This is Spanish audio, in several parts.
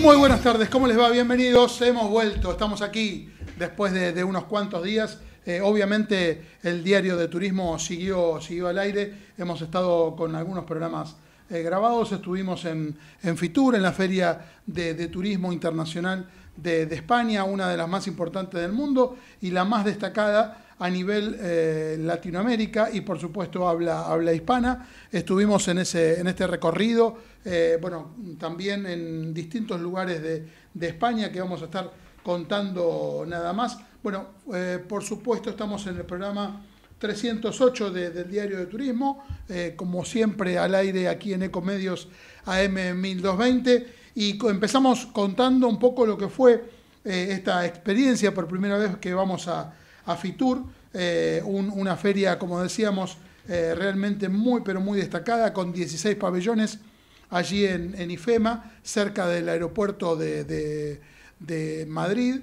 Muy buenas tardes, ¿cómo les va? Bienvenidos, hemos vuelto, estamos aquí después de, unos cuantos días. Eh, obviamente el diario de turismo siguió, siguió al aire, hemos estado con algunos programas eh, grabados, estuvimos en, Fitur, en la Feria de, Turismo Internacional de, España, una de las más importantes del mundo y la más destacada a nivel eh, Latinoamérica y por supuesto habla, habla hispana. Estuvimos en, ese, en este recorrido, eh, bueno, también en distintos lugares de, España que vamos a estar contando nada más. Bueno, por supuesto estamos en el programa 308 del Diario de Turismo, eh, como siempre al aire aquí en Ecomedios AM 1220, y empezamos contando un poco lo que fue eh, esta experiencia por primera vez que vamos a, Fitur, eh, una feria, como decíamos, realmente muy, pero muy destacada, con 16 pabellones allí en, IFEMA, cerca del aeropuerto de, Madrid.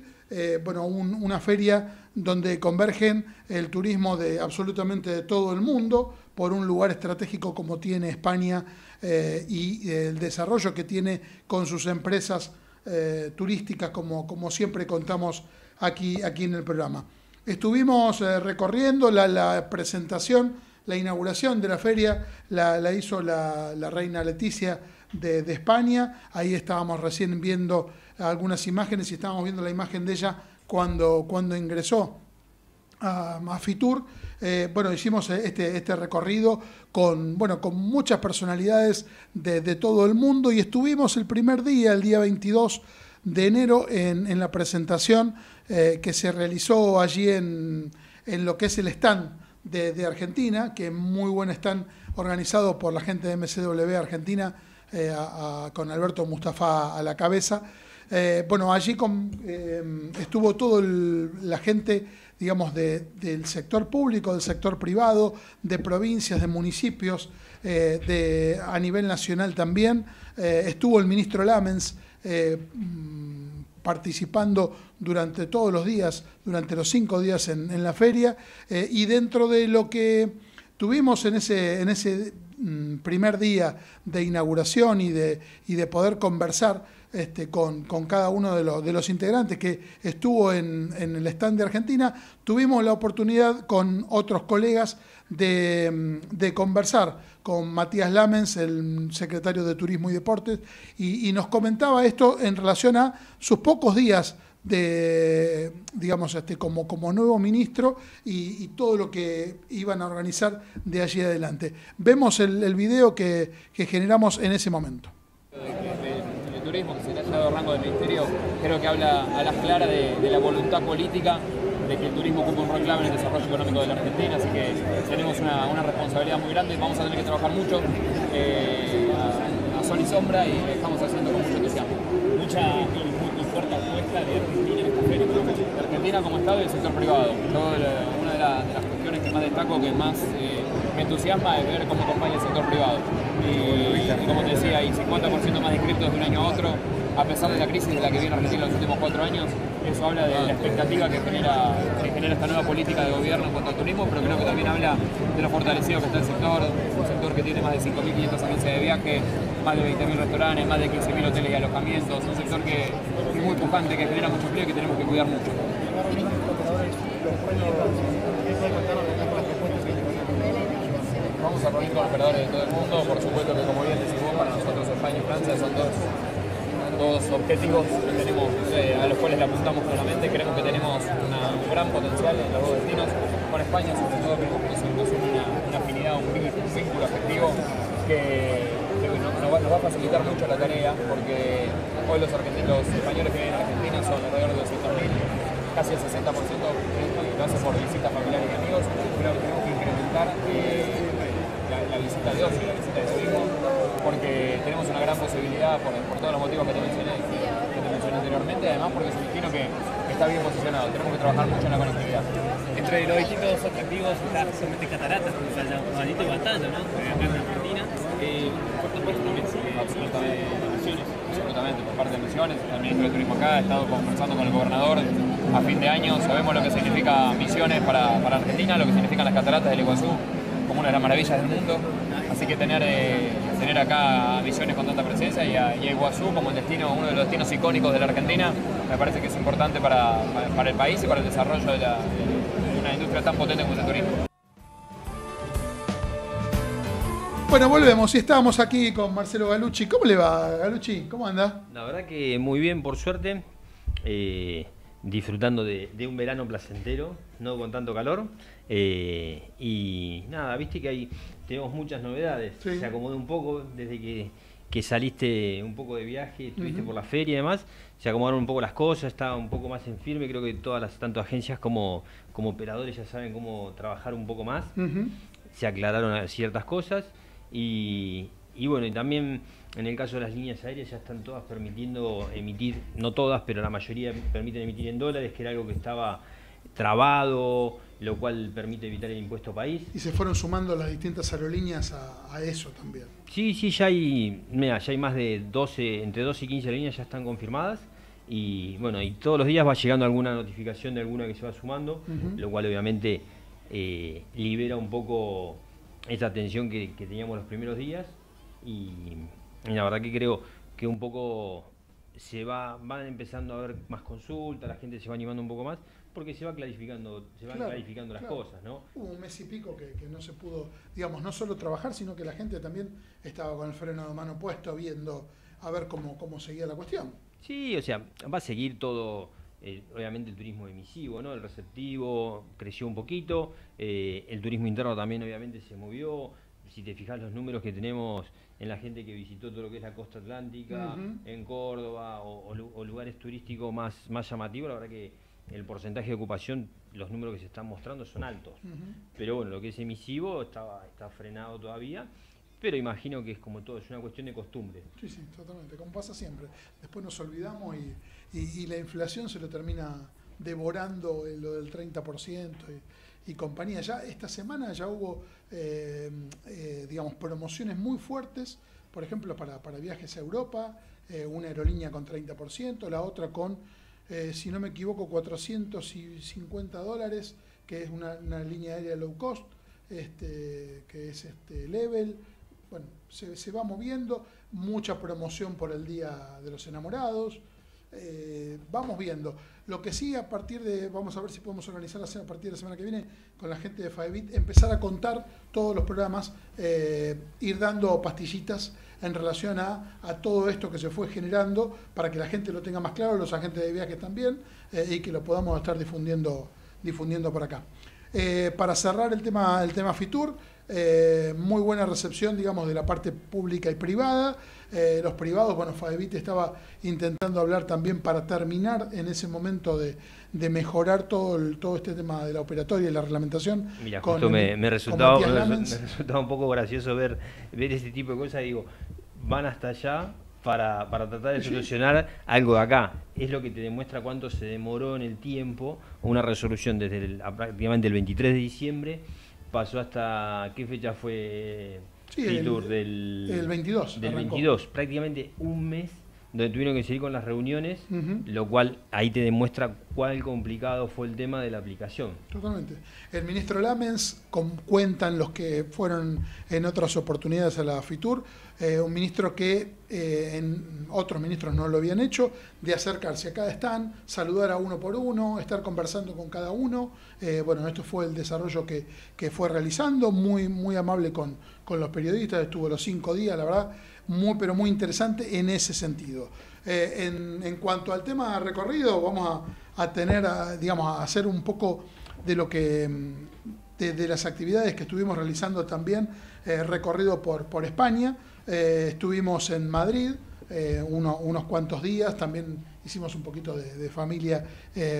bueno, una feria donde convergen el turismo de absolutamente de todo el mundo por un lugar estratégico como tiene España eh, y el desarrollo que tiene con sus empresas eh, turísticas, como, como siempre contamos aquí, aquí en el programa. Estuvimos eh, recorriendo la, presentación, la inauguración de la feria, la, hizo la, reina Leticia de, de España, ahí estábamos recién viendo algunas imágenes y estábamos viendo la imagen de ella cuando, cuando ingresó a, Fitur. Eh, bueno, hicimos este, este recorrido con, bueno, con muchas personalidades de, todo el mundo y estuvimos el primer día, el día 22 de enero, en, la presentación eh, que se realizó allí en, lo que es el stand de, Argentina, que es muy buen stand organizado por la gente de MCW Argentina, eh, con Alberto Mustafa a la cabeza. Eh, bueno, allí estuvo toda la gente, digamos, del sector público, del sector privado, de provincias, de municipios, de, a nivel nacional también. estuvo el ministro Lamens mm, participando durante todos los días, durante los cinco días en, la feria, y dentro de lo que tuvimos en ese, en ese mm, primer día de inauguración y de, y de poder conversar este, con, cada uno de de los, integrantes que estuvo en, el stand de Argentina, tuvimos la oportunidad con otros colegas de, conversar con Matías Lamens, el secretario de Turismo y Deportes, y, nos comentaba esto en relación a sus pocos días de, digamos, este, como, como nuevo ministro y, todo lo que iban a organizar de allí adelante. Vemos el, video que generamos en ese momento que se haya dado rango de ministerio, creo que habla a las claras de, la voluntad política de que el turismo ocupe un rol clave en el desarrollo económico de la Argentina, así que tenemos una, responsabilidad muy grande, vamos a tener que trabajar mucho eh, a, sol y sombra y estamos haciendo con mucho entusiasmo. Mucha y, fuerte apuesta de Argentina en esta feria. De Argentina como Estado y el sector privado. una de, las cuestiones que más destaco, que más eh, me entusiasma es ver cómo acompaña el sector privado y, como te decía, hay 50% más inscritos de un año a otro, a pesar de la crisis de la que viene Argentina en los últimos cuatro años. Eso habla de la expectativa que genera, esta nueva política de gobierno en cuanto al turismo, pero creo que también habla de lo fortalecido que está el sector, un sector que tiene más de 5.500 agencias de viaje, más de 20.000 restaurantes, más de 15.000 hoteles y alojamientos, un sector que es muy pujante, que genera mucho empleo y que tenemos que cuidar mucho. Vamos a reunir con operadores de todo el mundo, por supuesto que como bien decís vos, para nosotros España y Francia son dos, dos objetivos que eh, a los cuales le apuntamos claramente. Creemos que tenemos un gran potencial en los dos destinos. Con España sobre todo creemos que nos una, una afinidad, un vínculo, afectivo que, nos, va, a facilitar mucho la tarea porque hoy los, los españoles que vienen a Argentina son alrededor de 200.000, casi el 60% lo hace por visitas familiares y amigos, pero tenemos que incrementar eh, la visita de ocio, la visita de turismo, porque tenemos una gran posibilidad por, todos los motivos que te mencioné, que te mencioné anteriormente, además porque es un destino que, está bien posicionado, tenemos que trabajar mucho en la conectividad. Entre los distintos atractivos está solamente cataratas, como se llama, Juanito y Batalla, ¿no? Acá en Argentina. Eh, absolutamente, absolutamente, por parte de Misiones, el ministro de Turismo acá, he estado conversando con el gobernador a fin de año, sabemos lo que significa Misiones para, para Argentina, lo que significan las cataratas del Iguazú, como una de las maravillas del mundo. Así que tener eh, tener acá Misiones con tanta presencia y a, Iguazú como el destino, uno de los destinos icónicos de la Argentina, me parece que es importante para, para el país y para el desarrollo de, de una industria tan potente como el turismo. Bueno, volvemos y estábamos aquí con Marcelo Galucci. ¿Cómo le va, Galucci? ¿Cómo anda? La verdad que muy bien, por suerte. Eh, disfrutando de, un verano placentero, no con tanto calor. Eh, y nada, viste que ahí tenemos muchas novedades. Se acomodó un poco desde que, saliste un poco de viaje, estuviste por la feria y demás. Se acomodaron un poco las cosas, está un poco más en firme. Creo que todas las, tanto agencias como, como operadores ya saben cómo trabajar un poco más. Se aclararon ciertas cosas. Y, bueno, y también en el caso de las líneas aéreas ya están todas permitiendo emitir, no todas, pero la mayoría permiten emitir en dólares, que era algo que estaba trabado, lo cual permite evitar el impuesto país. Y se fueron sumando las distintas aerolíneas a, eso también. Sí, sí, ya hay, mira, ya hay más de 12, entre 12 y 15 líneas ya están confirmadas. Y bueno, y todos los días va llegando alguna notificación de alguna que se va sumando, lo cual obviamente eh, libera un poco esa tensión que, teníamos los primeros días y, la verdad que creo que un poco se va van empezando a haber más consultas, la gente se va animando un poco más porque se va clarificando, se van clarificando las cosas, ¿no? Hubo un mes y pico que, no se pudo, digamos, no solo trabajar, sino que la gente también estaba con el freno de mano puesto viendo a ver cómo, cómo seguía la cuestión. Sí, o sea, va a seguir todo obviamente el turismo emisivo, ¿no? el receptivo creció un poquito, eh, el turismo interno también obviamente se movió, si te fijas los números que tenemos en la gente que visitó todo lo que es la costa atlántica, en Córdoba o, lugares turísticos más, más llamativos, la verdad que el porcentaje de ocupación, los números que se están mostrando son altos. Pero bueno, lo que es emisivo estaba, está frenado todavía. Pero imagino que es como todo, es una cuestión de costumbre. Sí, sí, totalmente, como pasa siempre. Después nos olvidamos y y, la inflación se lo termina devorando lo del 30% y, y, compañía. Ya esta semana ya hubo, eh, eh, digamos, promociones muy fuertes, por ejemplo, para, viajes a Europa, eh, una aerolínea con 30%, la otra con, si no me equivoco, 450 dólares, que es una, línea aérea low cost, este, que es este Level. Bueno, se, se va moviendo, mucha promoción por el Día de los Enamorados. Eh, vamos viendo. Lo que sí, a partir de, vamos a ver si podemos organizar a partir de la semana que viene con la gente de Firebit, empezar a contar todos los programas, eh, ir dando pastillitas en relación a, todo esto que se fue generando para que la gente lo tenga más claro, los agentes de viajes también, eh, y que lo podamos estar difundiendo, difundiendo por acá. para cerrar el tema, el tema Fitur, muy buena recepción, digamos, de la parte pública y privada. Eh, los privados, bueno, Fadevite estaba intentando hablar también para terminar en ese momento de, mejorar todo, todo este tema de la operatoria y la reglamentación. Mira, justo me, me, resultaba, un poco gracioso ver, ver este tipo de cosas digo, van hasta allá para, tratar de solucionar algo de acá. Es lo que te demuestra cuánto se demoró en el tiempo una resolución desde prácticamente el 23 de diciembre, pasó hasta, ¿qué fecha fue? Sí, el, del, 22. Del 22, prácticamente un mes donde tuvieron que seguir con las reuniones, lo cual ahí te demuestra cuál complicado fue el tema de la aplicación. Totalmente. El ministro Lamens, cuentan los que fueron en otras oportunidades a la FITUR, eh, un ministro que eh, en otros ministros no lo habían hecho, de acercarse a cada stand, saludar a uno por uno, estar conversando con cada uno. Eh, bueno, esto fue el desarrollo que, que, fue realizando, muy, muy amable con, con los periodistas, estuvo los cinco días, la verdad muy, pero muy interesante en ese sentido. Eh, en, cuanto al tema recorrido, vamos a, tener, a, digamos, a hacer un poco de lo que mm, de, las actividades que estuvimos realizando también eh, recorrido por, por España. Eh, estuvimos en Madrid unos cuantos días, también hicimos un poquito de, familia,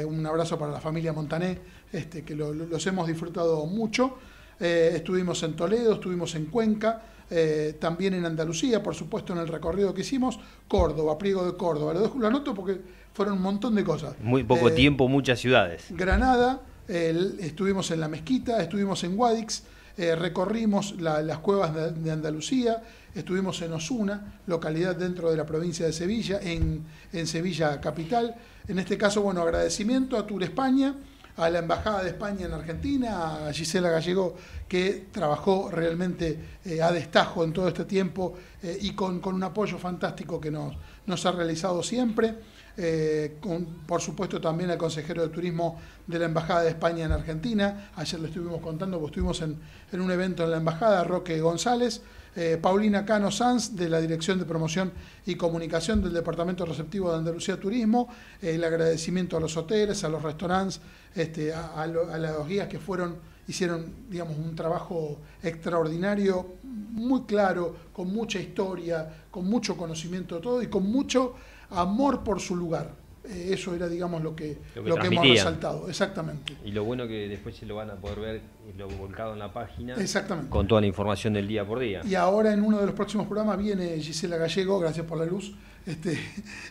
un abrazo para la familia Montané, este, que los hemos disfrutado mucho. estuvimos en Toledo, estuvimos en Cuenca, eh, también en Andalucía, por supuesto en el recorrido que hicimos, Córdoba, Priego de Córdoba. Lo, dejo, lo anoto porque fueron un montón de cosas. Muy poco eh, tiempo, muchas ciudades. Granada, estuvimos en La Mezquita, estuvimos en Guadix, eh, recorrimos las cuevas de, Andalucía, estuvimos en Osuna, localidad dentro de la provincia de Sevilla, en, en Sevilla capital. En este caso, bueno, agradecimiento a Tour España, a la Embajada de España en Argentina, a Gisela Gallego, que trabajó realmente eh, a destajo en todo este tiempo eh, y con, un apoyo fantástico que nos, nos ha realizado siempre. Eh, con, por supuesto también al consejero de turismo de la Embajada de España en Argentina. Ayer le estuvimos contando, porque estuvimos en, en un evento en la Embajada, Roque González. Eh, Paulina Cano Sanz, de la Dirección de Promoción y Comunicación del Departamento Receptivo de Andalucía Turismo, el agradecimiento a los hoteles, a los restaurantes, este, a, a, guías que fueron, hicieron, digamos, un trabajo extraordinario, muy claro, con mucha historia, con mucho conocimiento de todo y con mucho amor por su lugar. Eh, eso era, digamos, lo que, lo que, hemos resaltado, exactamente. Y lo bueno que después se lo van a poder ver lo volcado en la página. Exactamente. Con toda la información del día por día. Y ahora en uno de los próximos programas viene Gisela Gallego, gracias por la luz. Este,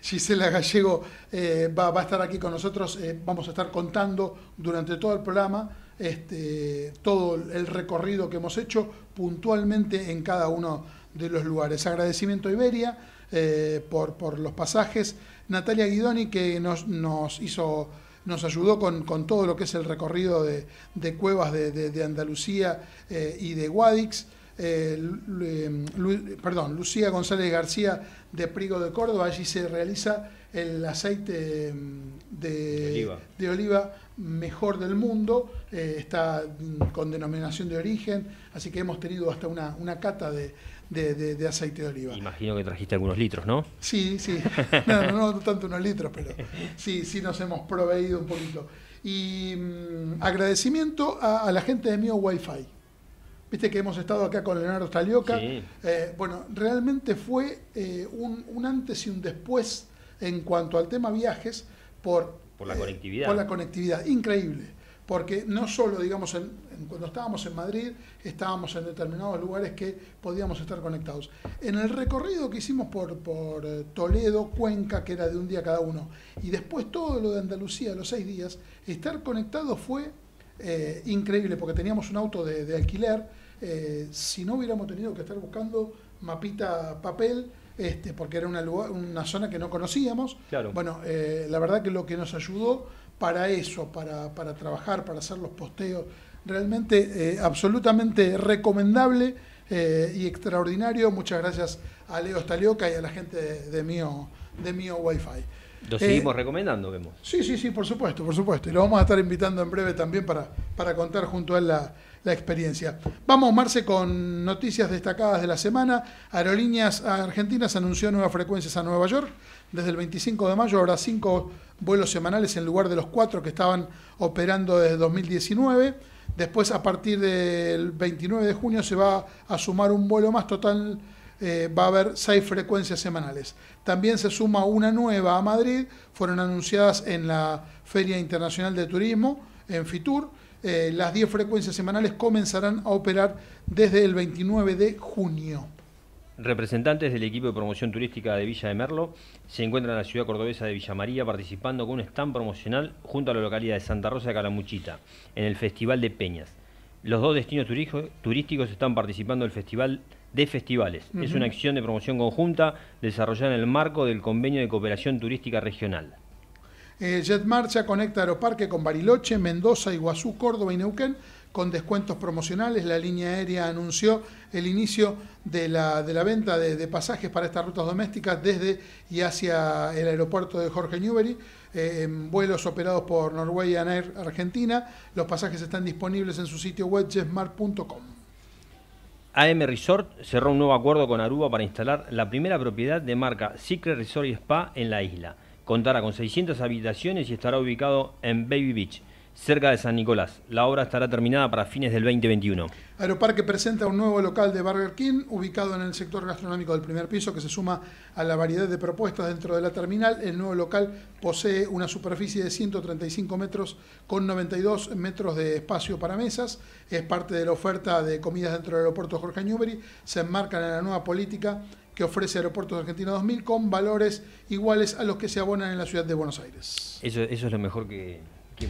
Gisela Gallego eh, va, a estar aquí con nosotros. Eh, vamos a estar contando durante todo el programa este, todo el recorrido que hemos hecho puntualmente en cada uno de los lugares. Agradecimiento a Iberia por, por los pasajes. Natalia Guidoni que nos, nos hizo nos ayudó con, todo lo que es el recorrido de, cuevas de, Andalucía eh, y de Guadix. Eh, perdón, Lucía González García de Prigo de Córdoba, allí se realiza el aceite mm, de, oliva. mejor del mundo, eh, está mm, con denominación de origen, así que hemos tenido hasta una, una cata de, de, aceite de oliva. Imagino que trajiste algunos litros, ¿no? Sí, sí. No, no, tanto unos litros, pero sí, sí nos hemos proveído un poquito. Y mm, agradecimiento a, la gente de Mio Wi-Fi. Viste que hemos estado acá con Leonardo Talioca. Eh, bueno, realmente fue eh, un, antes y un después en cuanto al tema viajes por, por la conectividad. Por la conectividad, increíble porque no solo, digamos, cuando estábamos en Madrid, estábamos en determinados lugares que podíamos estar conectados. En el recorrido que hicimos por, por eh, Toledo, Cuenca, que era de un día cada uno, y después todo lo de Andalucía, los seis días, estar conectado fue eh, increíble, porque teníamos un auto de, alquiler, eh, si no hubiéramos tenido que estar buscando mapita papel, este, porque era una, una zona que no conocíamos. Claro. Bueno, la verdad que lo que nos ayudó para eso, para, para trabajar, para hacer los posteos. Realmente eh, absolutamente recomendable eh, y extraordinario. Muchas gracias a Leo Stalioca y a la gente de, de Mío, de Mío Wi-Fi. Lo seguimos eh, recomendando, vemos. Sí, sí, sí, por supuesto, por supuesto. Y lo vamos a estar invitando en breve también para, para contar junto a él la, la experiencia. Vamos, Marce, con noticias destacadas de la semana. Aerolíneas Argentinas anunció nuevas frecuencias a Nueva York. Desde el 25 de mayo habrá cinco vuelos semanales en lugar de los cuatro que estaban operando desde 2019. Después, a partir del 29 de junio, se va a sumar un vuelo más total. Eh, va a haber seis frecuencias semanales. También se suma una nueva a Madrid. Fueron anunciadas en la Feria Internacional de Turismo, en Fitur eh, las 10 frecuencias semanales comenzarán a operar desde el 29 de junio. Representantes del equipo de promoción turística de Villa de Merlo se encuentran en la ciudad cordobesa de Villa María participando con un stand promocional junto a la localidad de Santa Rosa de Calamuchita en el Festival de Peñas. Los dos destinos turísticos están participando del Festival de Festivales. Es una acción de promoción conjunta desarrollada en el marco del Convenio de Cooperación Turística Regional. Eh, Jet Marcha conecta Aeroparque con Bariloche, Mendoza, Iguazú, Córdoba y Neuquén con descuentos promocionales. La línea aérea anunció el inicio de la, venta de, pasajes para estas rutas domésticas desde y hacia el aeropuerto de Jorge Newbery. Eh, en vuelos operados por Norwegian Air Argentina. Los pasajes están disponibles en su sitio web jetmart.com. AM Resort cerró un nuevo acuerdo con Aruba para instalar la primera propiedad de marca Secret Resort y Spa en la isla. Contará con 600 habitaciones y estará ubicado en Baby Beach, cerca de San Nicolás. La obra estará terminada para fines del 2021. Aeroparque presenta un nuevo local de Burger King ubicado en el sector gastronómico del primer piso que se suma a la variedad de propuestas dentro de la terminal. El nuevo local posee una superficie de 135 metros con 92 metros de espacio para mesas. Es parte de la oferta de comidas dentro del aeropuerto Jorge Newbery. Se enmarcan en la nueva política que ofrece Aeropuertos Argentina 2000 con valores iguales a los que se abonan en la ciudad de Buenos Aires. Eso, eso es lo mejor que,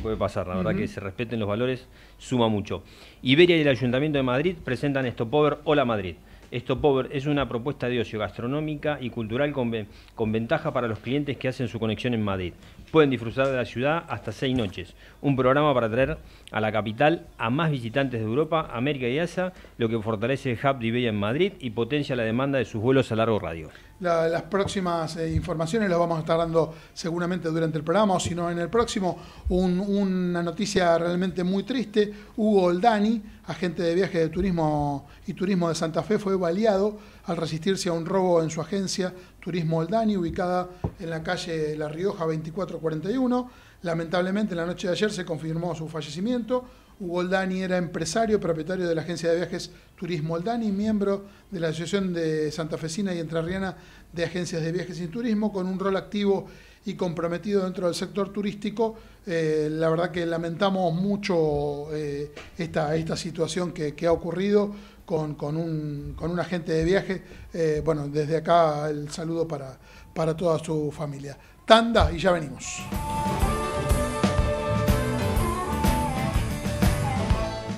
puede pasar, la verdad que se respeten los valores suma mucho. Iberia y el Ayuntamiento de Madrid presentan Stopover Hola Madrid. Stopover es una propuesta de ocio gastronómica y cultural con, con ventaja para los clientes que hacen su conexión en Madrid. Pueden disfrutar de la ciudad hasta seis noches. Un programa para traer a la capital a más visitantes de Europa, América y Asia, lo que fortalece el hub de Iberia en Madrid y potencia la demanda de sus vuelos a largo radio las próximas eh, informaciones las vamos a estar dando seguramente durante el programa o si no en el próximo. una noticia realmente muy triste. Hugo Oldani, agente de viaje de turismo y turismo de Santa Fe, fue baleado al resistirse a un robo en su agencia Turismo Oldani, ubicada en la calle La Rioja 2441. Lamentablemente, en la noche de ayer se confirmó su fallecimiento. Hugo Oldani era empresario, propietario de la agencia de viajes Turismo Oldani, miembro de la Asociación de Santa Fecina y Entrerriana de Agencias de Viajes y Turismo, con un rol activo y comprometido dentro del sector turístico. Eh, la verdad que lamentamos mucho eh, esta, esta situación que, ha ocurrido con, un, con, un, agente de viaje. Eh, bueno, desde acá el saludo para, para toda su familia. Tanda y ya venimos.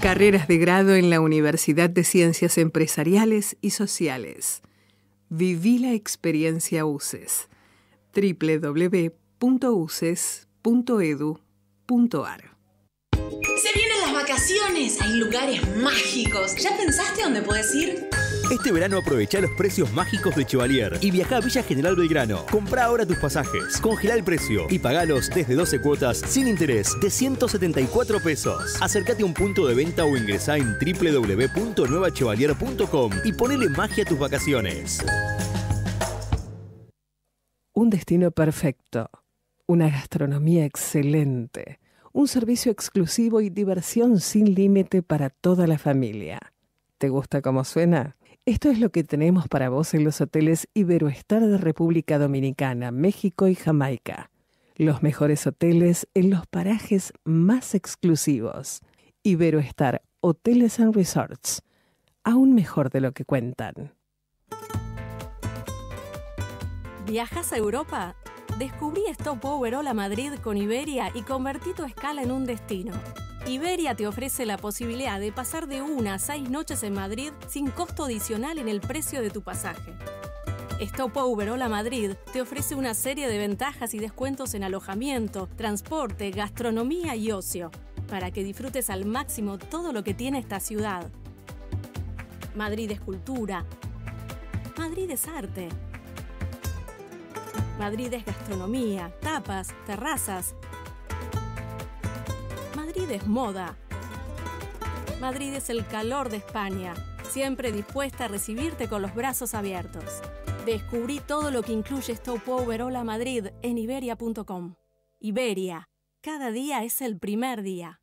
Carreras de grado en la Universidad de Ciencias Empresariales y Sociales. Viví la experiencia UCES. www.uces.edu.ar vacaciones, hay lugares mágicos. ¿Ya pensaste dónde puedes ir? Este verano aprovecha los precios mágicos de Chevalier y viaja a Villa General Belgrano. Compra ahora tus pasajes, congela el precio y pagalos desde 12 cuotas sin interés de 174 pesos. Acércate a un punto de venta o ingresa en www.nuevachevalier.com y ponele magia a tus vacaciones. Un destino perfecto, una gastronomía excelente, un servicio exclusivo y diversión sin límite para toda la familia. ¿Te gusta cómo suena? Esto es lo que tenemos para vos en los hoteles Iberoestar de República Dominicana, México y Jamaica. Los mejores hoteles en los parajes más exclusivos. Iberoestar Hoteles and Resorts. Aún mejor de lo que cuentan. ¿Viajas a Europa? Descubrí Stop Overall a Madrid con Iberia y convertí tu escala en un destino. Iberia te ofrece la posibilidad de pasar de una a seis noches en Madrid sin costo adicional en el precio de tu pasaje. Stopover Hola Madrid te ofrece una serie de ventajas y descuentos en alojamiento, transporte, gastronomía y ocio, para que disfrutes al máximo todo lo que tiene esta ciudad. Madrid es cultura. Madrid es arte. Madrid es gastronomía, tapas, terrazas, Madrid es moda. Madrid es el calor de España, siempre dispuesta a recibirte con los brazos abiertos. Descubrí todo lo que incluye Stopover Hola Madrid en iberia.com. Iberia, cada día es el primer día.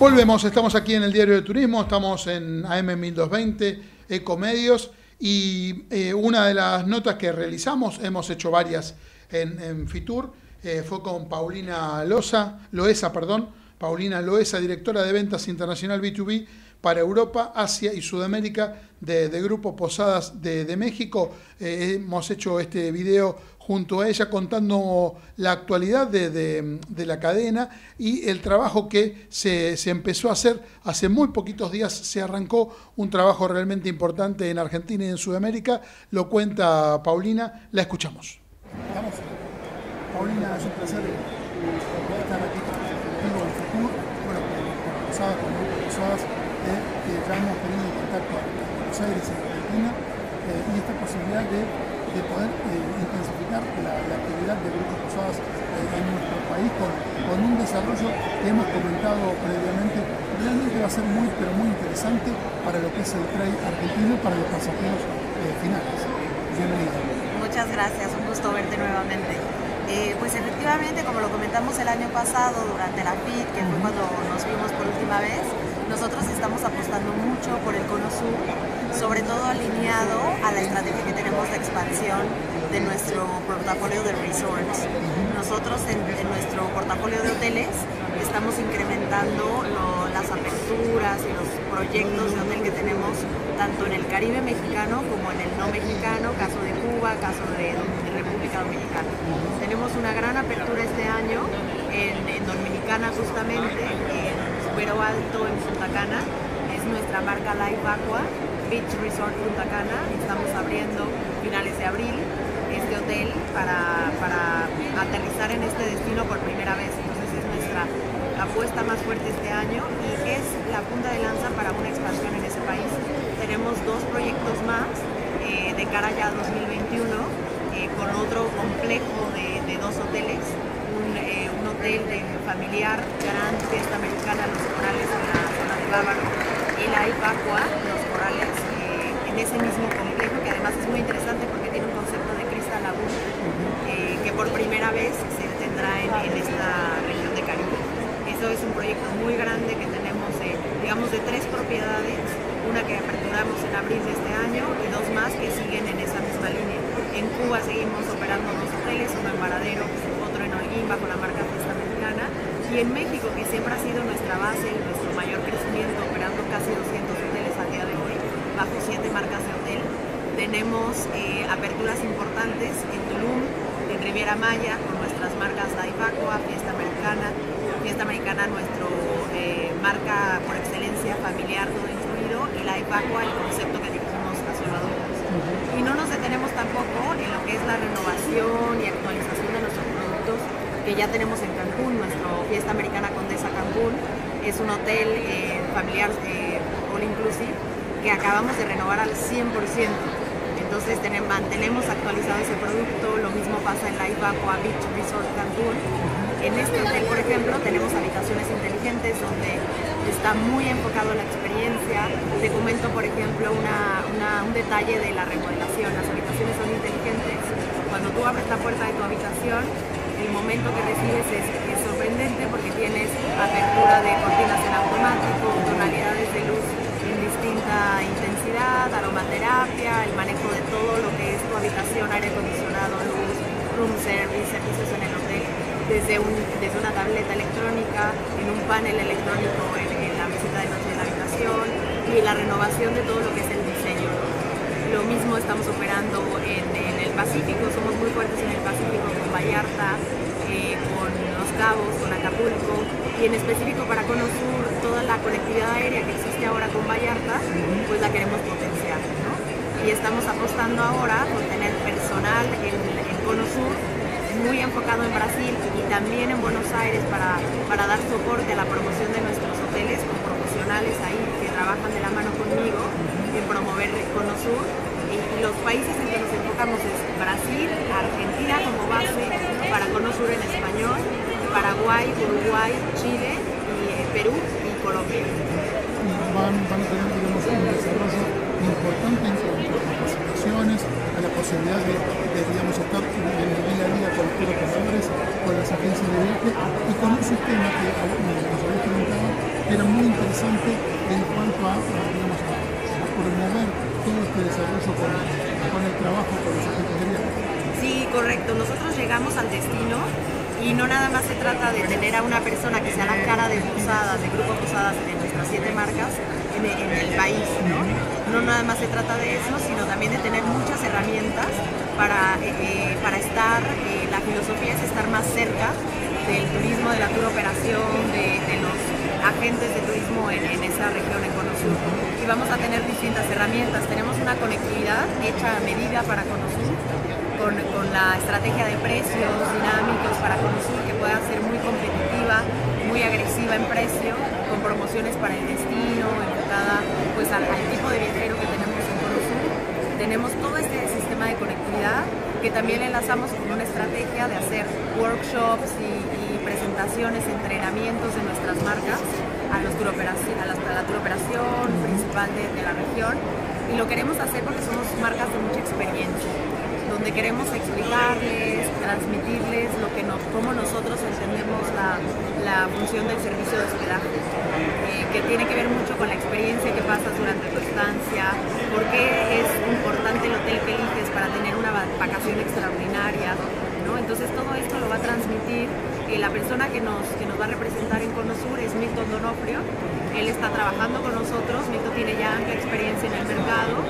Volvemos, estamos aquí en el Diario de Turismo, estamos en AM1220, Ecomedios y eh, una de las notas que realizamos, hemos hecho varias en, Fitur, eh, fue con Paulina Loza, Loesa, perdón, Paulina Loesa, directora de ventas internacional B2B para Europa, Asia y Sudamérica de, Grupo Posadas de, México. Eh, hemos hecho este video junto a ella contando la actualidad de, la cadena y el trabajo que se, empezó a hacer hace muy poquitos días. Se arrancó un trabajo realmente importante en Argentina y en Sudamérica. Lo cuenta Paulina, la escuchamos. Paulina, es un placer estar aquí contigo en futuro. Bueno, con Posadas, con Posadas, ya hemos tenido contacto en Buenos Aires, en Argentina, eh, y esta posibilidad de de poder eh, intensificar la, actividad de grupos posadas eh, en nuestro país con, un desarrollo que hemos comentado previamente. Realmente va a ser muy, pero muy interesante para lo que es el trade argentino y para los pasajeros finales. Bienvenido. Muchas gracias, un gusto verte nuevamente. pues efectivamente, como lo comentamos el año pasado durante la FIT, que fue cuando nos vimos por última vez, nosotros estamos apostando mucho por el Cono Sur, sobre todo alineado a la estrategia que tenemos de expansión de nuestro portafolio de resorts. Nosotros en, nuestro portafolio de hoteles estamos incrementando las aperturas y los proyectos de hotel que tenemos tanto en el Caribe mexicano como en el no mexicano, caso de Cuba, caso de, República Dominicana. Tenemos una gran apertura este año en, en Dominicana justamente, pero Alto en Punta Cana, es nuestra marca Live Aqua Beach Resort Punta Cana. Estamos abriendo finales de abril este hotel para, para aterrizar en este destino por primera vez. Entonces es nuestra apuesta más fuerte este año y es la punta de lanza para una expansión en ese país. Tenemos dos proyectos más eh, de cara ya a 2021 eh, con otro complejo de dos hoteles, un, eh, un hotel de familiar, gran fiesta americana, Los Corales en la zona de Bávaro y la Los Corales, eh, en ese mismo complejo que además es muy interesante porque tiene un concepto de Crystal Lagoon eh, que por primera vez se tendrá en, esta región de Caribe. Eso es un proyecto muy grande que tenemos, eh, digamos, de tres propiedades, una que aperturamos en abril de este año y dos más que siguen en esa misma línea. En Cuba seguimos operando dos hoteles, uno en Varadero, otro en Holguín bajo la marca y en México, que siempre ha sido nuestra base y nuestro mayor crecimiento, operando casi 200 hoteles a día de hoy, bajo siete marcas de hotel. Tenemos eh, aperturas importantes en Tulum, en Riviera Maya, con nuestras marcas La Ipacua, Fiesta Americana, Fiesta Americana, nuestro eh, marca por excelencia familiar, todo incluido, y La Ipacua, el concepto que dirigimos a Salvador. Y no nos detenemos tampoco en lo que es la renovación y actualización de nuestros productos ya tenemos en Cancún, nuestro Fiesta Americana Condesa Cancún. Es un hotel eh, familiar eh, all inclusive que acabamos de renovar al 100%. Entonces tenemos, mantenemos actualizado ese producto, lo mismo pasa en la Ibaqua Beach Resort Cancún. En este hotel, por ejemplo, tenemos habitaciones inteligentes donde está muy enfocado la experiencia. Te comento, por ejemplo, un detalle de la remodelación. Las habitaciones son inteligentes. Cuando tú abres la puerta de tu habitación, el momento que recibes es, sorprendente porque tienes apertura de cortinas en automático, tonalidades de luz en distinta intensidad, aromaterapia, el manejo de todo lo que es tu habitación, aire acondicionado, luz, room service, servicios en el hotel, desde, un, desde una tableta electrónica, en un panel electrónico en, la mesita de noche de la habitación y la renovación de todo lo que es el diseño. Lo mismo estamos operando en, en el Pacífico, somos muy fuertes en el Pacífico con Vallarta, Cabos, con Acapulco y en específico para Cono Sur, toda la conectividad aérea que existe ahora con Vallarta, pues la queremos potenciar. ¿no? Y estamos apostando ahora por tener personal en, en Cono Sur muy enfocado en Brasil y también en Buenos Aires para, para dar soporte a la promoción de nuestros hoteles con profesionales ahí que trabajan de la mano conmigo en promover Cono Sur. Y los países en que nos enfocamos es Brasil, Argentina como base, para Cono Sur en español, Paraguay, Uruguay, Chile, y, eh, Perú y Colombia. Van, van a tener digamos, un desarrollo importante en cuanto a capacitaciones, a la posibilidad de, de digamos, estar en el día a día con los operadores, con las agencias de viaje y con un sistema que nos había comentado que era muy interesante en cuanto a, a, digamos, a, a promover todo este desarrollo con, con el trabajo con los agentes de viaje. Sí, correcto. Nosotros llegamos al destino y no nada más se trata de tener a una persona que sea la cara de Posadas, de Grupo Posadas de nuestras siete marcas en el, país, ¿no? No nada más se trata de eso, sino también de tener muchas herramientas para, eh, para estar, eh, la filosofía es estar más cerca del turismo, de la tour operación, de, los agentes de turismo en, esa región en Cono. Y vamos a tener distintas herramientas. Tenemos una conectividad hecha a medida para Cono Sur, con, la estrategia de precios dinámicos para Conosur que pueda ser muy competitiva, muy agresiva en precio, con promociones para el destino, enfocada pues al, tipo de viajero que tenemos en Conosur. Tenemos todo este sistema de conectividad que también enlazamos con una estrategia de hacer workshops y, presentaciones, entrenamientos de nuestras marcas a, los a, la, a la principal de la región y lo queremos hacer porque somos marcas de mucha experiencia donde queremos explicarles, transmitirles lo que nos, cómo nosotros entendemos la, la función del servicio de hospedaje, eh, que tiene que ver mucho con la experiencia que pasas durante tu estancia, por qué es importante el hotel que eliges para tener una vacación extraordinaria, ¿no? Entonces todo esto lo va a transmitir la persona que nos, que nos va a representar en Conosur es Milton Donofrio, él está trabajando con nosotros, Milton tiene ya amplia experiencia en el mercado,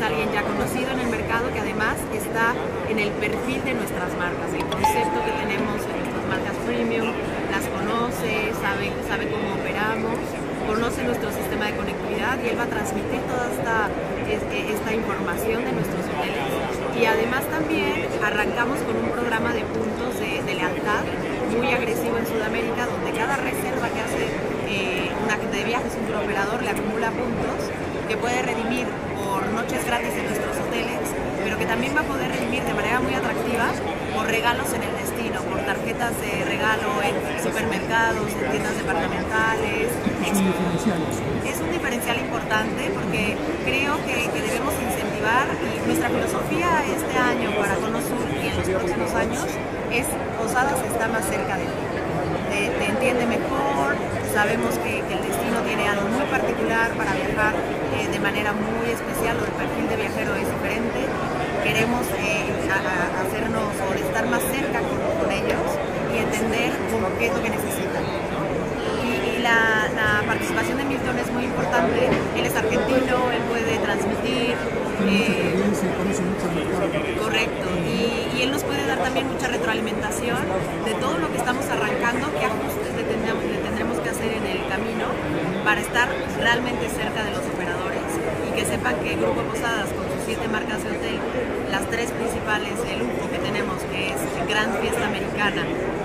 es alguien ya conocido en el mercado que además está en el perfil de nuestras marcas, el concepto que tenemos en nuestras marcas premium, las conoce, sabe, sabe cómo operamos, conoce nuestro sistema de conectividad y él va a transmitir toda esta esta información de nuestros hoteles. Y además también arrancamos con un programa de puntos de, lealtad muy agresivo en Sudamérica donde cada reserva que hace eh, un agente de viajes, un operador, le acumula puntos que puede redimir noches gratis en nuestros hoteles, pero que también va a poder redimir de manera muy atractiva por regalos en el destino, por tarjetas de regalo en supermercados, en tiendas departamentales. Es un diferencial. Importante porque creo que, debemos incentivar y nuestra filosofía este año para Cono Sur y en los próximos años es Posadas está más cerca de ti. Te, entiende mejor, sabemos que, el destino tiene algo muy particular para viajar eh, de manera muy especial o el perfil de viajero es diferente queremos eh, hacernos o estar más cerca con, ellos y entender qué es lo que necesitan. Y, la, participación de Milton es muy importante, él es argentino, él puede transmitir. Eh, correcto, y, él nos puede dar también mucha retroalimentación de todo lo que estamos arrancando, qué ajustes le tendremos, le tendremos que hacer en el camino para estar realmente cerca de los operadores y que sepan que Grupo Posadas siete marcas de hotel, las tres principales de lujo que tenemos, que es Gran Fiesta Americana,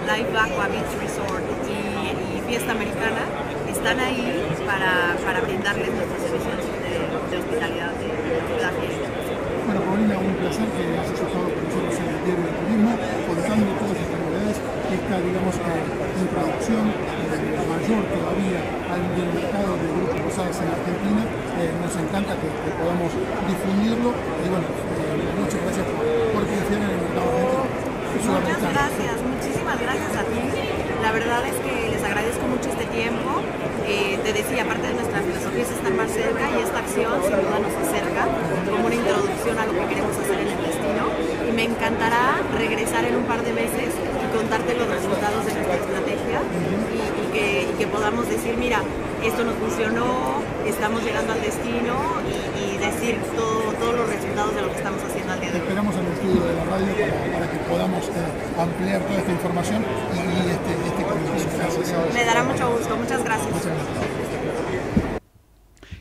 Live Aqua Beach Resort y, Fiesta Americana, están ahí para, para brindarles nuestros servicios de, hospitalidad de hospedaje. Bueno, Paulina, un placer que hayas estado con nosotros en el Diario del Turismo, contando todas estas novedades, esta, digamos, introducción la mayor todavía al del mercado de grupos posadas en Argentina eh, nos encanta que, podamos difundirlo y bueno, eh, muchas gracias por, por confiar en el mercado argentino. Muchas gracias, muchísimas gracias a ti. La verdad es que les agradezco mucho este tiempo. Eh, te decía, aparte de nuestra filosofía es estar más cerca y esta acción sin duda nos acerca como una introducción a lo que queremos hacer en el destino. Y me encantará regresar en un par de meses contarte los resultados de nuestra estrategia y, que, y que podamos decir, mira, esto nos funcionó, estamos llegando al destino y, decir todos los resultados de lo que estamos haciendo al día de hoy. Esperamos el estudio de la radio para, que podamos eh, ampliar toda esta información y, este, este Me dará mucho gusto, muchas gracias.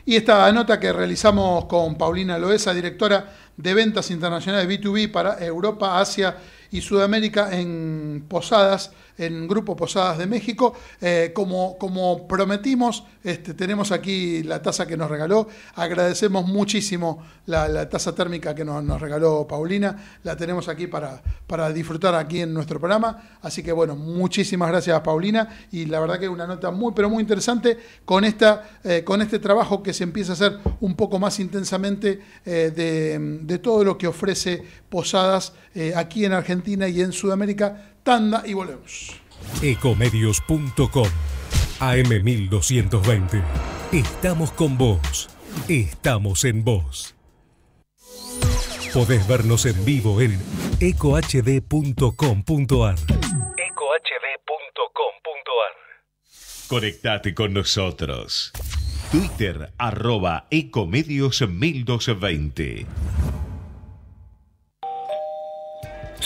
Y esta nota que realizamos con Paulina Loesa, directora de ventas internacionales B2B para Europa, Asia y Sudamérica en Posadas, en Grupo Posadas de México. Eh, como, como prometimos, este, tenemos aquí la taza que nos regaló. Agradecemos muchísimo la, taza térmica que nos, regaló Paulina. La tenemos aquí para, para disfrutar aquí en nuestro programa. Así que bueno, muchísimas gracias Paulina. Y la verdad que una nota muy, pero muy interesante con, esta, eh, con este trabajo que se empieza a hacer un poco más intensamente eh, de, de, todo lo que ofrece Posadas aquí en Argentina y en Sudamérica tanda y volvemos. Ecomedios.com AM1220. Estamos con vos. Estamos en vos. Podés vernos en vivo en ecohd.com.ar. ecohd.com.ar. Conectate con nosotros. Twitter arroba Ecomedios 1220.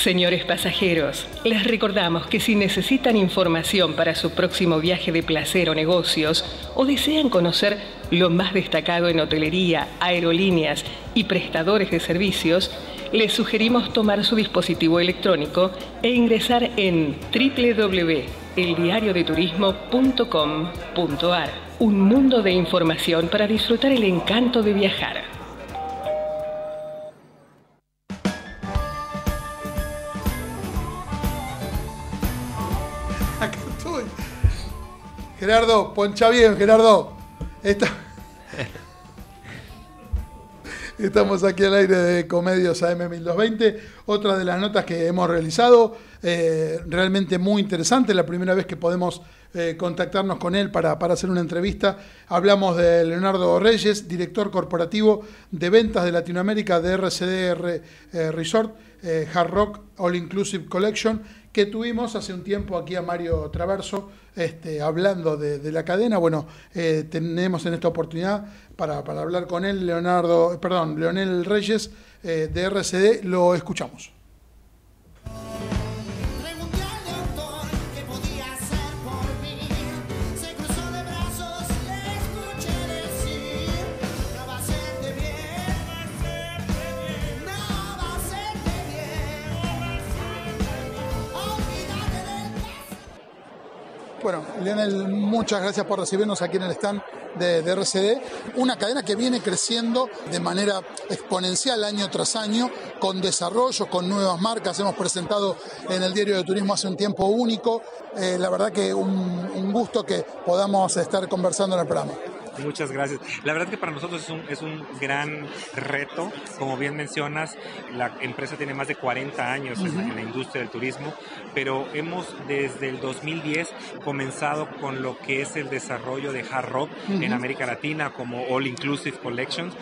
Señores pasajeros, les recordamos que si necesitan información para su próximo viaje de placer o negocios o desean conocer lo más destacado en hotelería, aerolíneas y prestadores de servicios, les sugerimos tomar su dispositivo electrónico e ingresar en www.eldiariodeturismo.com.ar. Un mundo de información para disfrutar el encanto de viajar. Gerardo, poncha bien, Gerardo. Estamos aquí al aire de Comedios AM1220. Otra de las notas que hemos realizado, eh, realmente muy interesante. La primera vez que podemos eh, contactarnos con él para, hacer una entrevista. Hablamos de Leonardo Reyes, director corporativo de ventas de Latinoamérica de RCD eh, Resort, Hard Rock All Inclusive Collection, tuvimos hace un tiempo aquí a Mario Traverso este, hablando de, la cadena. Bueno, eh, tenemos en esta oportunidad para, hablar con él, Leonardo, perdón, Leonel Reyes eh, de RCD, lo escuchamos. Bueno, Lionel, muchas gracias por recibirnos aquí en el stand de, RCD. Una cadena que viene creciendo de manera exponencial año tras año, con desarrollo, con nuevas marcas. Hemos presentado en el Diario de Turismo hace un tiempo único. Eh, la verdad que un gusto que podamos estar conversando en el programa. Muchas gracias. La verdad que para nosotros es un, es un gran reto. Como bien mencionas, la empresa tiene más de 40 años en, en, la industria del turismo, pero hemos desde el 2010 comenzado con lo que es el desarrollo de hard rock uh -huh. en América Latina como All Inclusive Collections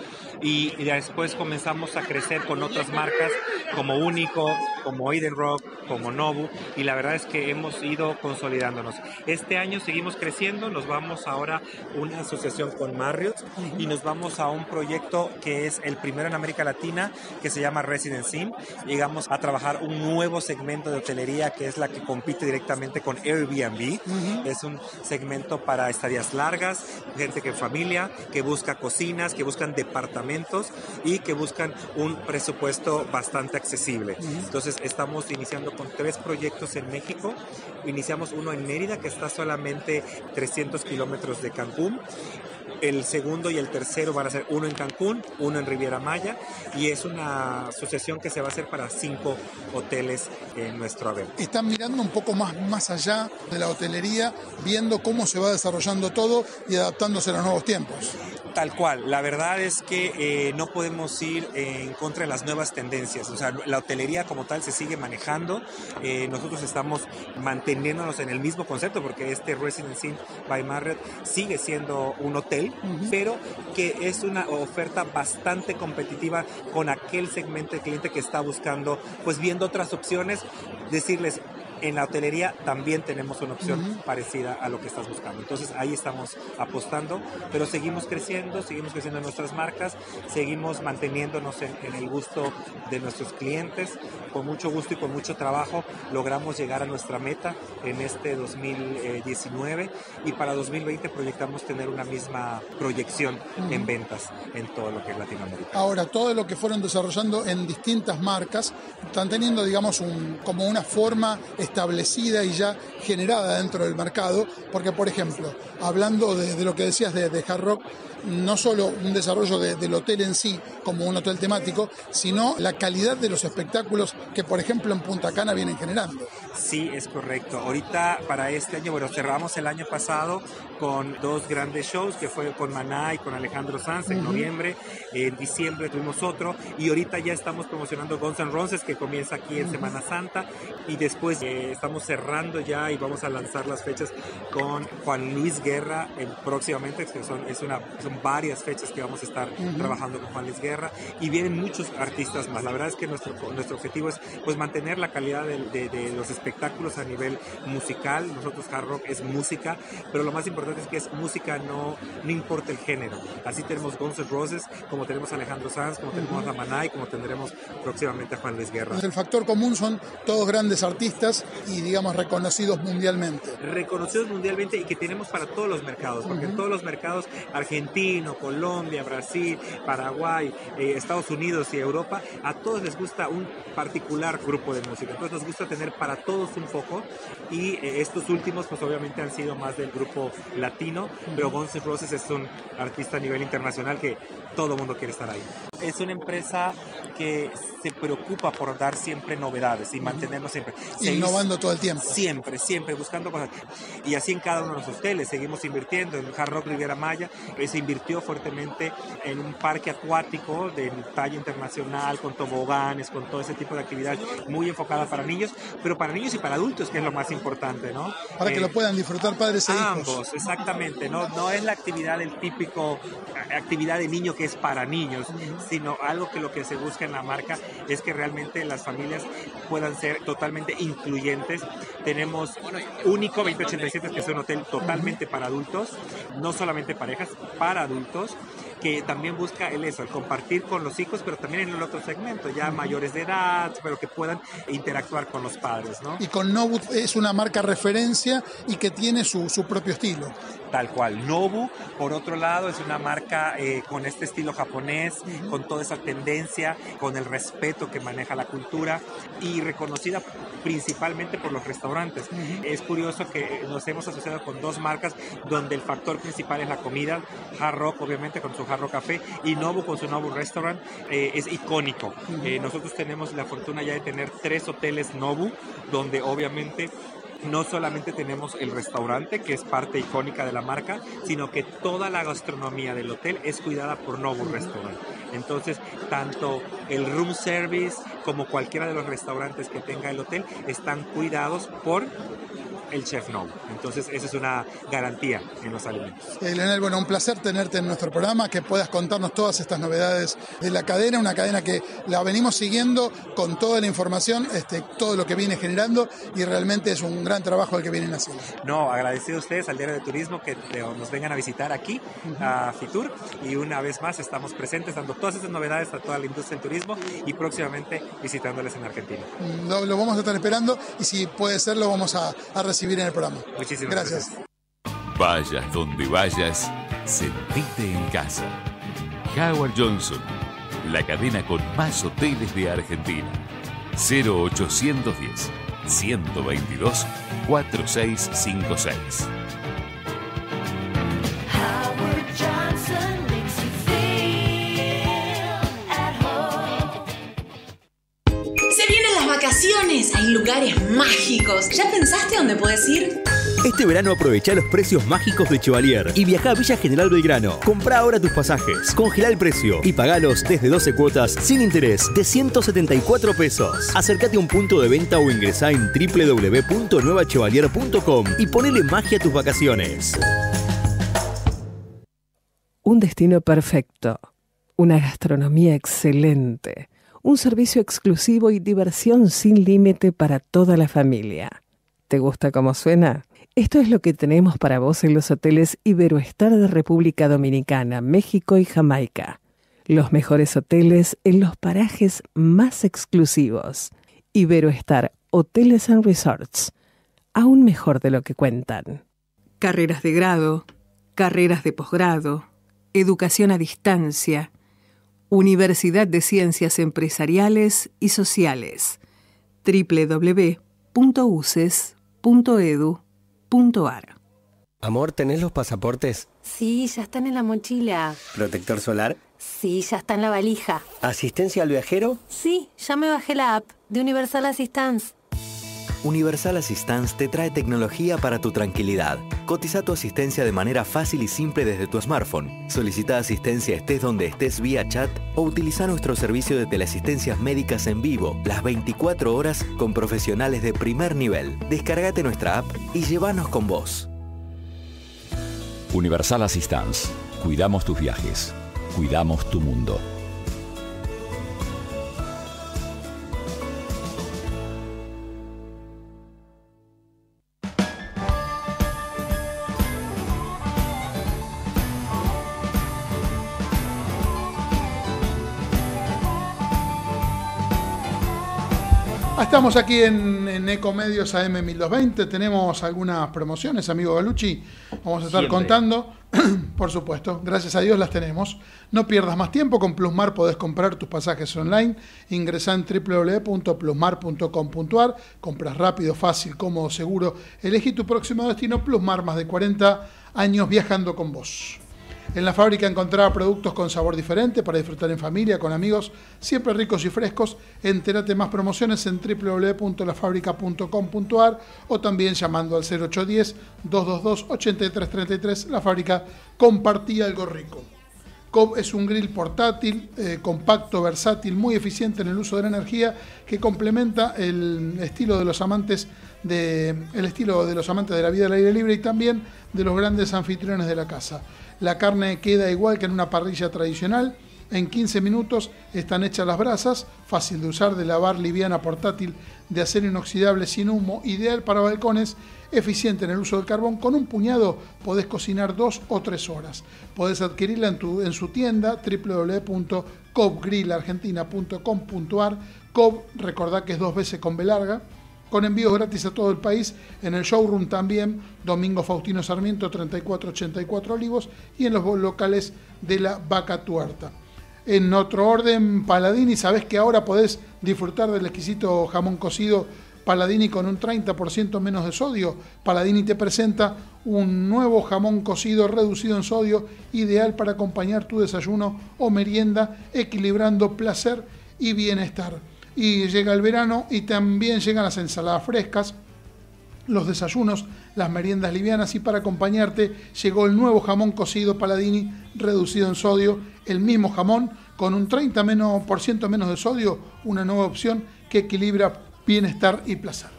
y, y, después comenzamos a crecer con otras marcas como Único, como Eden Rock, como Nobu y la verdad es que hemos ido consolidándonos. Este año seguimos creciendo, nos vamos ahora a una asociación con Marriott y nos vamos a un proyecto que es el primero en América Latina que se llama Residence Inn. Llegamos a trabajar un nuevo segmento de hotelería que es la que compite directamente con Airbnb. Uh -huh. Es un segmento para estadías largas, gente que familia, que busca cocinas, que buscan departamentos y que buscan un presupuesto bastante accesible. Uh -huh. Entonces estamos iniciando con tres proyectos en México. Iniciamos uno en Mérida que está solamente 300 kilómetros de Cancún el segundo y el tercero van a ser uno en Cancún, uno en Riviera Maya y es una asociación que se va a hacer para cinco hoteles en nuestro haber. Están mirando un poco más, más allá de la hotelería, viendo cómo se va desarrollando todo y adaptándose a los nuevos tiempos. Tal cual, la verdad es que eh, no podemos ir en contra de las nuevas tendencias, o sea, la hotelería como tal se sigue manejando, eh, nosotros estamos manteniéndonos en el mismo concepto porque este Residence Inn by Marriott sigue siendo un hotel, pero que es una oferta bastante competitiva con aquel segmento de cliente que está buscando, pues viendo otras opciones, decirles, en la hotelería también tenemos una opción uh -huh. parecida a lo que estás buscando. Entonces ahí estamos apostando, pero seguimos creciendo, seguimos creciendo en nuestras marcas, seguimos manteniéndonos en, en, el gusto de nuestros clientes. Con mucho gusto y con mucho trabajo logramos llegar a nuestra meta en este 2019 y para 2020 proyectamos tener una misma proyección uh -huh. en ventas en todo lo que es Latinoamérica. Ahora, todo lo que fueron desarrollando en distintas marcas están teniendo, digamos, un, como una forma establecida y ya generada dentro del mercado, porque por ejemplo, hablando de, lo que decías de, de, Rock, no solo un desarrollo de, del hotel en sí como un hotel temático, sino la calidad de los espectáculos que por ejemplo en Punta Cana vienen generando. Sí, es correcto. Ahorita para este año, bueno, cerramos el año pasado con dos grandes shows, que fue con Maná y con Alejandro Sanz en uh -huh. noviembre, en diciembre tuvimos otro, y ahorita ya estamos promocionando Guns N' Roses, que comienza aquí en uh -huh. Semana Santa, y después eh, estamos cerrando ya y vamos a lanzar las fechas con Juan Luis Guerra en, próximamente, que son, es una, son varias fechas que vamos a estar uh -huh. trabajando con Juan Luis Guerra, y vienen muchos artistas más. La verdad es que nuestro, nuestro objetivo es pues mantener la calidad de, de, de los espectáculos a nivel musical. Nosotros Hard Rock es música, pero lo más importante es que es música, no, no importa el género. Así tenemos Guns N' Roses, como tenemos a Alejandro Sanz, como tenemos uh -huh. a como tendremos próximamente a Juan Luis Guerra. El factor común son todos grandes artistas y digamos reconocidos mundialmente. Reconocidos mundialmente y que tenemos para todos los mercados, porque uh -huh. en todos los mercados, argentino, Colombia, Brasil, Paraguay, eh, Estados Unidos y Europa, a todos les gusta un particular grupo de música. Entonces nos gusta tener para todos un poco y eh, estos últimos pues obviamente han sido más del grupo latino, pero Guns N' Roses es un artista a nivel internacional que todo el mundo quiere estar ahí. Es una empresa que se preocupa por dar siempre novedades y mantenernos siempre. Innovando todo el tiempo. Siempre, siempre, buscando cosas. Y así en cada uno de los hoteles, seguimos invirtiendo en Hard Rock Riviera Maya, se invirtió fuertemente en un parque acuático de talla internacional, con toboganes, con todo ese tipo de actividades muy enfocada para niños, pero para niños y para adultos, que es lo más importante, ¿no? Para eh, que lo puedan disfrutar padres e hijos. Ambos, exactamente, ¿no? No es la actividad del típico actividad de niño que es para niños, sino algo que lo que se busca en la marca es que realmente las familias puedan ser totalmente incluyentes. Tenemos Único 2087, que es un hotel totalmente para adultos, no solamente parejas, para adultos que también busca el eso, el compartir con los hijos, pero también en el otro segmento, ya mayores de edad, pero que puedan interactuar con los padres, ¿no? Y con Nobu es una marca referencia y que tiene su, su propio estilo. Tal cual. Nobu, por otro lado, es una marca eh, con este estilo japonés, con toda esa tendencia, con el respeto que maneja la cultura y reconocida principalmente por los restaurantes. Es curioso que nos hemos asociado con dos marcas donde el factor principal es la comida. Hard Rock, obviamente, con su Hard Rock Café y Nobu con su Nobu Restaurant eh, es icónico. Eh, nosotros tenemos la fortuna ya de tener tres hoteles Nobu, donde obviamente no solamente tenemos el restaurante, que es parte icónica de la marca, sino que toda la gastronomía del hotel es cuidada por Novo Restaurant. Entonces, tanto el room service como cualquiera de los restaurantes que tenga el hotel están cuidados por el chef Novo. Entonces, esa es una garantía en los alimentos. Eh, Leonel, bueno, un placer tenerte en nuestro programa, que puedas contarnos todas estas novedades de la cadena, una cadena que la venimos siguiendo con toda la información, este, todo lo que viene generando y realmente es un gran trabajo el que vienen haciendo. No, agradecido a ustedes, al Diario de Turismo, que nos vengan a visitar aquí, a Fitur, y una vez más estamos presentes dando todas estas novedades a toda la industria del turismo y próximamente visitándoles en Argentina. Lo, lo vamos a estar esperando y si puede ser lo vamos a, a recibir en el programa. Muchísimas gracias. Vayas donde vayas, sentite en casa. Howard Johnson, la cadena con más hoteles de Argentina. 0810 122 4656. Vacaciones, hay lugares mágicos. ¿Ya pensaste dónde puedes ir? Este verano aprovecha los precios mágicos de Chevalier y viaja a Villa General Belgrano. Compra ahora tus pasajes, congela el precio y pagalos desde 12 cuotas sin interés de 174 pesos. Acércate a un punto de venta o ingresá en www.nuevachevalier.com y ponele magia a tus vacaciones. Un destino perfecto, una gastronomía excelente, un servicio exclusivo y diversión sin límite para toda la familia. ¿Te gusta cómo suena? Esto es lo que tenemos para vos en los hoteles Iberoestar de República Dominicana, México y Jamaica. Los mejores hoteles en los parajes más exclusivos. Iberoestar Hoteles and Resorts. Aún mejor de lo que cuentan. Carreras de grado, carreras de posgrado, educación a distancia, Universidad de Ciencias Empresariales y Sociales. www.uces.edu.ar Amor, ¿tenés los pasaportes? Sí, ya están en la mochila. ¿Protector solar? Sí, ya está en la valija. ¿Asistencia al viajero? Sí, ya me bajé la app de Universal Assistance. Universal Assistance te trae tecnología para tu tranquilidad. Cotiza tu asistencia de manera fácil y simple desde tu smartphone. Solicita asistencia estés donde estés vía chat o utiliza nuestro servicio de teleasistencias médicas en vivo las 24 horas con profesionales de primer nivel. Descárgate nuestra app y llévanos con vos. Universal Assistance. Cuidamos tus viajes. Cuidamos tu mundo. Estamos aquí en, en Ecomedios AM 1220. Tenemos algunas promociones, amigo Galucci. Vamos a estar Siempre. contando. Por supuesto, gracias a Dios las tenemos. No pierdas más tiempo. Con Plusmar podés comprar tus pasajes online. Ingresá en www.plusmar.com.ar. Compras rápido, fácil, cómodo, seguro. Elegí tu próximo destino. Plusmar, más de 40 años viajando con vos. En la fábrica encontrará productos con sabor diferente para disfrutar en familia, con amigos, siempre ricos y frescos. Entérate más promociones en www.lafabrica.com.ar o también llamando al 0810-222-8333. La fábrica compartía algo rico. Cobb es un grill portátil, eh, compacto, versátil, muy eficiente en el uso de la energía, que complementa el estilo de los amantes de, el estilo de los amantes de la vida al aire libre y también de los grandes anfitriones de la casa. La carne queda igual que en una parrilla tradicional, En 15 minutos están hechas las brasas, fácil de usar, de lavar, liviana, portátil, de acero inoxidable sin humo, ideal para balcones, eficiente en el uso del carbón. Con un puñado podés cocinar dos o tres horas. Podés adquirirla en, tu, su tienda www.cobgrillargentina.com.ar. Cob, recordá que es dos veces con B larga con envíos gratis a todo el país, en el showroom también, Domingo Faustino Sarmiento 3484 Olivos y en los locales de la Vaca Tuerta. En otro orden, Paladini, sabes que ahora podés disfrutar del exquisito jamón cocido Paladini con un 30% menos de sodio. Paladini te presenta un nuevo jamón cocido reducido en sodio, ideal para acompañar tu desayuno o merienda, equilibrando placer y bienestar y llega el verano y también llegan las ensaladas frescas, los desayunos, las meriendas livianas y para acompañarte llegó el nuevo jamón cocido Paladini reducido en sodio, el mismo jamón con un 30% menos, menos de sodio, una nueva opción que equilibra bienestar y placer.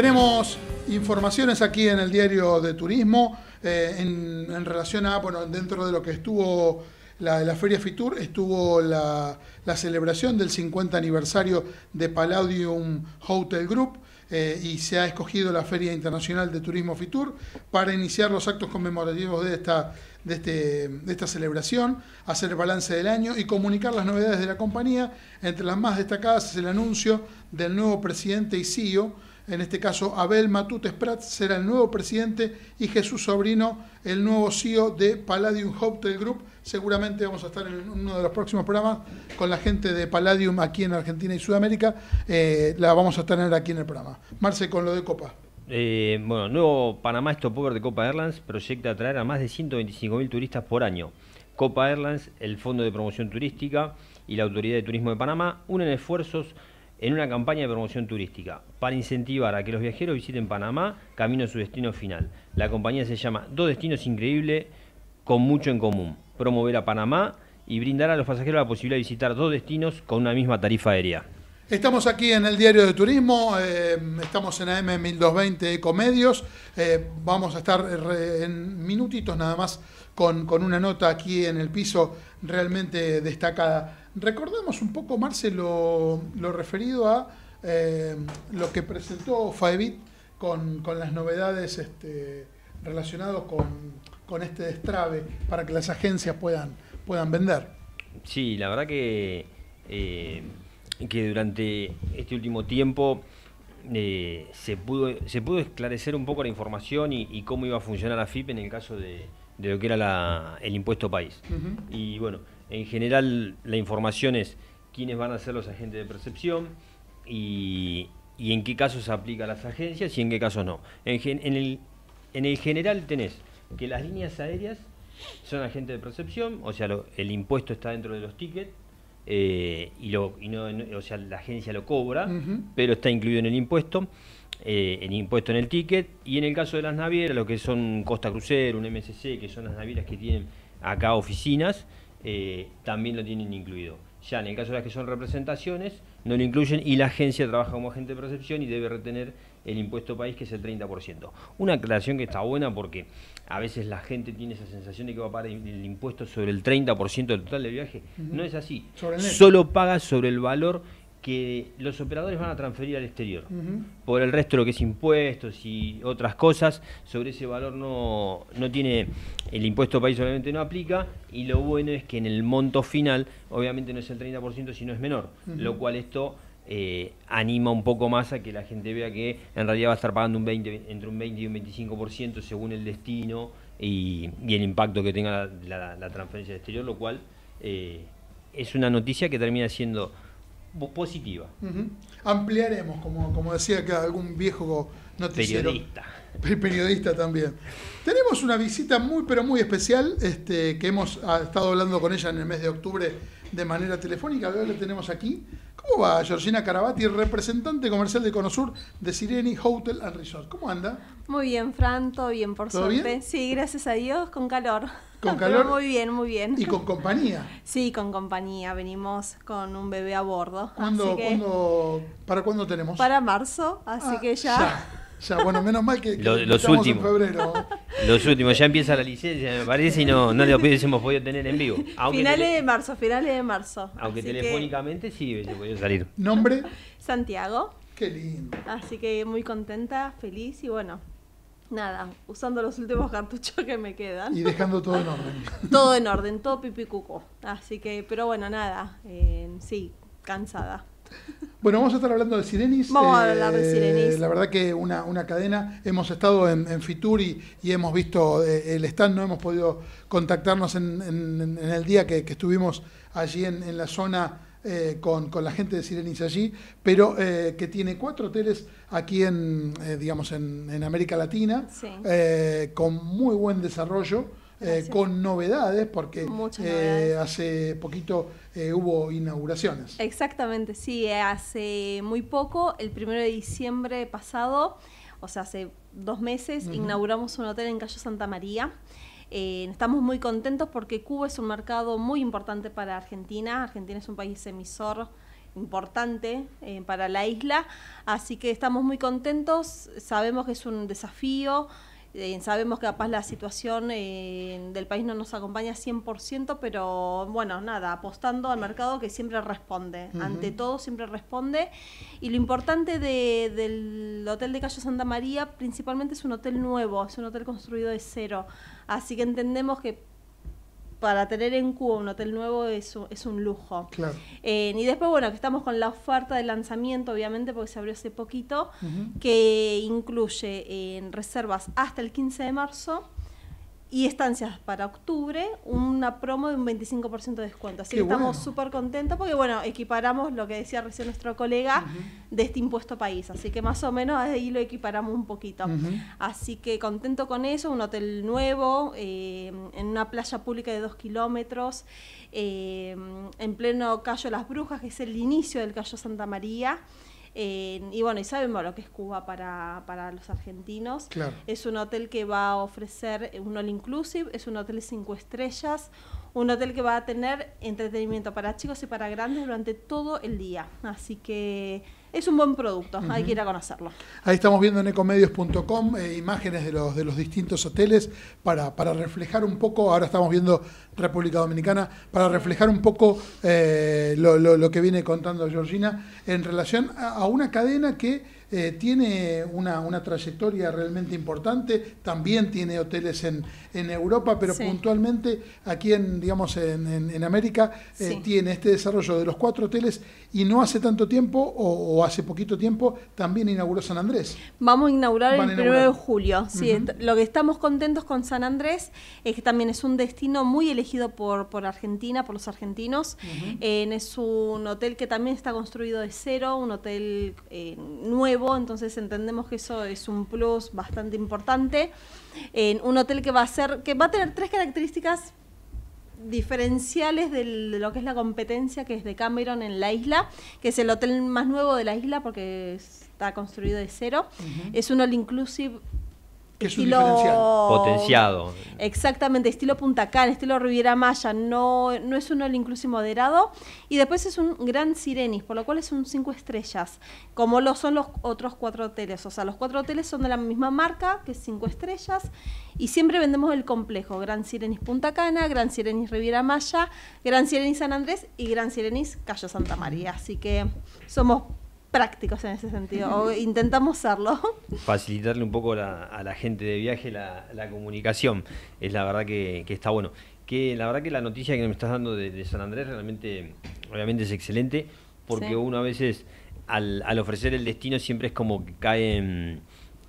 Tenemos informaciones aquí en el diario de turismo eh, en, relación a, bueno, dentro de lo que estuvo la, Feria Fitur, estuvo la, celebración del 50 aniversario de Palladium Hotel Group. Eh, y se ha escogido la Feria Internacional de Turismo Fitur para iniciar los actos conmemorativos de esta, de, este, esta celebración, hacer balance del año y comunicar las novedades de la compañía. Entre las más destacadas es el anuncio del nuevo presidente y CEO en este caso Abel Matutes Prats será el nuevo presidente y Jesús Sobrino el nuevo CEO de Palladium Hotel Group. Seguramente vamos a estar en uno de los próximos programas con la gente de Palladium aquí en Argentina y Sudamérica. Eh, la vamos a tener aquí en el programa. Marce, con lo de Copa. Eh, bueno, nuevo Panamá Stopover de Copa Airlines proyecta atraer a más de 125.000 turistas por año. Copa Airlines, el Fondo de Promoción Turística y la Autoridad de Turismo de Panamá unen esfuerzos en una campaña de promoción turística para incentivar a que los viajeros visiten Panamá camino a su destino final. La compañía se llama Dos Destinos Increíbles con mucho en común. Promover a Panamá y brindar a los pasajeros la posibilidad de visitar dos destinos con una misma tarifa aérea. Estamos aquí en el Diario de Turismo, eh, estamos en AM 1220 Ecomedios, eh, vamos a estar en minutitos nada más con, con, una nota aquí en el piso realmente destacada. Recordemos un poco, Marcelo, lo, referido a eh, lo que presentó Faebit con, las novedades este, relacionadas con, este destrave para que las agencias puedan, puedan vender. Sí, la verdad que, eh, que durante este último tiempo eh, se, pudo, se pudo esclarecer un poco la información y, cómo iba a funcionar la FIP en el caso de, lo que era el impuesto país. Y bueno, en general, la información es quiénes van a ser los agentes de percepción y, en qué casos se aplica a las agencias y en qué casos no. En, el, en el general tenés que las líneas aéreas son agentes de percepción, o sea, el impuesto está dentro de los tickets, eh, y, lo, no, o sea, la agencia lo cobra, pero está incluido en el impuesto, eh, el impuesto en el ticket, y en el caso de las navieras, lo que son Costa Crucero, un MSC, que son las navieras que tienen acá oficinas, eh, también lo tienen incluido. Ya en el caso de las que son representaciones, no lo incluyen y la agencia trabaja como agente de percepción y debe retener el impuesto país, que es el 30%. Una aclaración que está buena porque a veces la gente tiene esa sensación de que va a pagar el impuesto sobre el 30% del total del viaje. No es así. Solo paga sobre el valor que los operadores van a transferir al exterior. Por el resto, lo que es impuestos y otras cosas, sobre ese valor no, no tiene, el impuesto país obviamente no aplica, y lo bueno es que en el monto final, obviamente no es el 30%, sino es menor, lo cual esto eh, anima un poco más a que la gente vea que en realidad va a estar pagando un 20, entre un 20 y un 25% según el destino y, y el impacto que tenga la, la- la transferencia del exterior, lo cual eh, es una noticia que termina siendo po- positiva. Ampliaremos, como, como decía que algún viejo noticiero. Periodista. Pe- Periodista también. Tenemos una visita muy, pero muy especial, este, que hemos ah, estado hablando con ella en el mes de octubre de manera telefónica. Hoy la tenemos aquí. ¿Cómo va Georgina Carabati, representante comercial de Conosur de Sireni Hotel and Resort? ¿Cómo anda? Muy bien, Fran, todo bien, por ¿Todo suerte. bien? Sí, gracias a Dios, con calor. ¿Con Pero calor? muy bien, muy bien. Y con compañía. Sí, con compañía. Venimos con un bebé a bordo. ¿Cuándo, así que cuándo- ¿Para cuándo tenemos? Para marzo, así Ah, que ya. Ya, ya, bueno, menos mal que, que Lo- los estamos en últimos. febrero. Los últimos, ya empieza la licencia, me parece, y no, no lo hubiésemos podido tener en vivo. Aunque, finales tele- de marzo, finales de marzo. aunque Así que, telefónicamente sí hubiese podido salir. ¿Nombre? Santiago. Qué lindo. Así que muy contenta, feliz y bueno, nada, usando los últimos cartuchos que me quedan. Y dejando todo en orden. todo en orden, todo pipi cuco. Así que, pero bueno, nada, eh, sí, cansada. Bueno, vamos a estar hablando de Sirenis. Vamos a hablar de Eh, Sirenis. La verdad que una, una cadena. Hemos estado en, en Fitur y, y hemos visto eh, el stand. No hemos podido contactarnos en, en- en el día que, que estuvimos allí en, la zona eh, con, con la gente de Sirenis allí, pero eh, que tiene cuatro hoteles aquí en, digamos, en, América Latina, Sí. con muy buen desarrollo. Eh, con novedades, porque eh, hace poquito eh, hubo inauguraciones. Exactamente, sí, hace muy poco, el primero de diciembre pasado, o sea, hace dos meses, inauguramos un hotel en Cayo Santa María. Eh, estamos muy contentos porque Cuba es un mercado muy importante para Argentina. Argentina es un país emisor importante eh, para la isla, así que estamos muy contentos. Sabemos que es un desafío. Eh, sabemos que capaz la situación eh, del país no nos acompaña 100%, pero bueno, nada, apostando al mercado que siempre responde. Ante todo, siempre responde. Y lo importante de- del Hotel de Cayo Santa María, principalmente es un hotel nuevo, es un hotel construido de cero. Así que entendemos que para tener en Cuba un hotel nuevo es un, es un lujo. Claro. Eh, y después, bueno, que estamos con la oferta de lanzamiento, obviamente, porque se abrió hace poquito, que incluye en reservas hasta el 15 de marzo y estancias para octubre, una promo de un 25% de descuento. Así Qué que estamos bueno. súper contentos porque, bueno, equiparamos lo que decía recién nuestro colega de este impuesto país. Así que más o menos ahí lo equiparamos un poquito. Así que contento con eso, un hotel nuevo, eh, en una playa pública de dos kilómetros, eh, en pleno Cayo Las Brujas, que es el inicio del Cayo Santa María. Eh, y bueno, y sabemos lo que es Cuba para, para los argentinos. Claro. Es un hotel que va a ofrecer un all inclusive, es un hotel cinco estrellas, un hotel que va a tener entretenimiento para chicos y para grandes durante todo el día. Así que es un buen producto, hay que ir a conocerlo. Ahí estamos viendo en ecomedios.com eh, imágenes de los, de los distintos hoteles para, para reflejar un poco, ahora estamos viendo República Dominicana, para reflejar un poco eh, lo, lo- lo que viene contando Georgina en relación a, a una cadena que eh, tiene una, una trayectoria realmente importante, también tiene hoteles en, en Europa, pero Sí. puntualmente aquí en, digamos, en, en- en América eh, Sí. tiene este desarrollo de los cuatro hoteles y no hace tanto tiempo o, o hace poquito tiempo también inauguró San Andrés. Vamos a inaugurar Van el 1 de julio. Sí, Lo que estamos contentos con San Andrés es que también es un destino muy elegido por, por Argentina, por los argentinos. Eh, es un hotel que también está construido de cero, un hotel eh, nuevo, entonces entendemos que eso es un plus bastante importante. En un hotel que va a ser, que va a tener tres características diferenciales del- de lo que es la competencia que es de Cameron en la isla, que es el hotel más nuevo de la isla porque está construido de cero. Es un all inclusive Que es un estilo diferencial. Potenciado. Exactamente, estilo Punta Cana, estilo Riviera Maya, no, no es un all inclusive moderado. Y después es un gran Sirenis, por lo cual es un cinco estrellas, como lo son los otros cuatro hoteles. O sea, los cuatro hoteles son de la misma marca, que es cinco estrellas, y siempre vendemos el complejo, Gran Sirenis Punta Cana, Gran Sirenis Riviera Maya, Gran Sirenis San Andrés y Gran Sirenis Cayo Santa María. Así que somos prácticos en ese sentido, o intentamos serlo. facilitarle un poco la- a la gente de viaje la, la comunicación. Es la verdad que, que está bueno. Que la verdad que la noticia que me estás dando de, de San Andrés realmente, obviamente es excelente, porque Sí. uno a veces al, al ofrecer el destino siempre es como que cae en,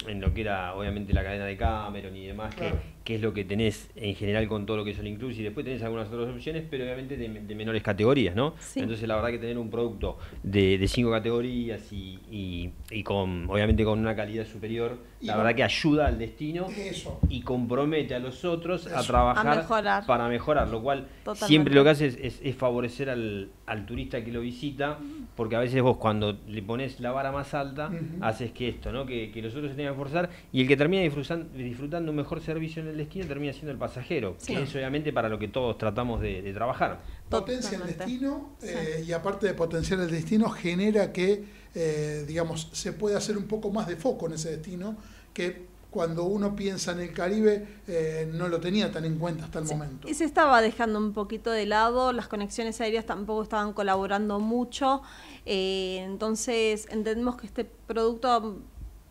en lo que era obviamente la cadena de Cameron y demás, que, que es lo que tenés en general con todo lo que es el inclusive. Después tenés algunas otras opciones, pero obviamente de, de menores categorías, ¿no? Sí. Entonces la verdad que tener un producto de, de cinco categorías y, y- y con obviamente con una calidad superior, Y la verdad que ayuda al destino Eso. y compromete a los otros a trabajar A mejorar. para mejorar, lo cual Totalmente. siempre lo que hace es, es- es favorecer al, al turista que lo visita, porque a veces vos cuando le pones la vara más alta, haces que esto, ¿no? que, que los otros se tengan que forzar y el que termina disfrutan- disfrutando un mejor servicio en el destino termina siendo el pasajero, Sí. que es obviamente para lo que todos tratamos de, de trabajar. Potencia el destino eh, y aparte de potenciar el destino genera que, eh, digamos, se puede hacer un poco más de foco en ese destino que cuando uno piensa en el Caribe eh, no lo tenía tan en cuenta hasta el momento. Y se estaba dejando un poquito de lado, las conexiones aéreas tampoco estaban colaborando mucho, eh, entonces entendemos que este producto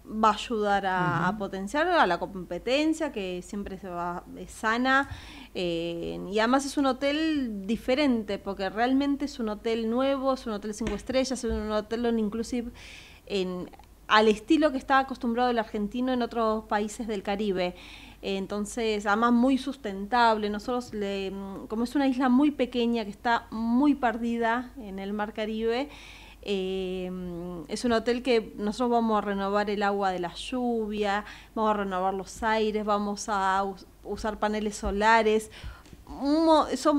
va a ayudar a, a potenciar a la competencia, que siempre se va es sana, eh, y además es un hotel diferente, porque realmente es un hotel nuevo, es un hotel cinco estrellas, es un hotel inclusive en, al estilo que está acostumbrado el argentino en otros países del Caribe. Entonces, además muy sustentable. Nosotros, le, como es una isla muy pequeña que está muy perdida en el mar Caribe, eh, es un hotel que nosotros vamos a renovar el agua de la lluvia, vamos a renovar los aires, vamos a us- usar paneles solares.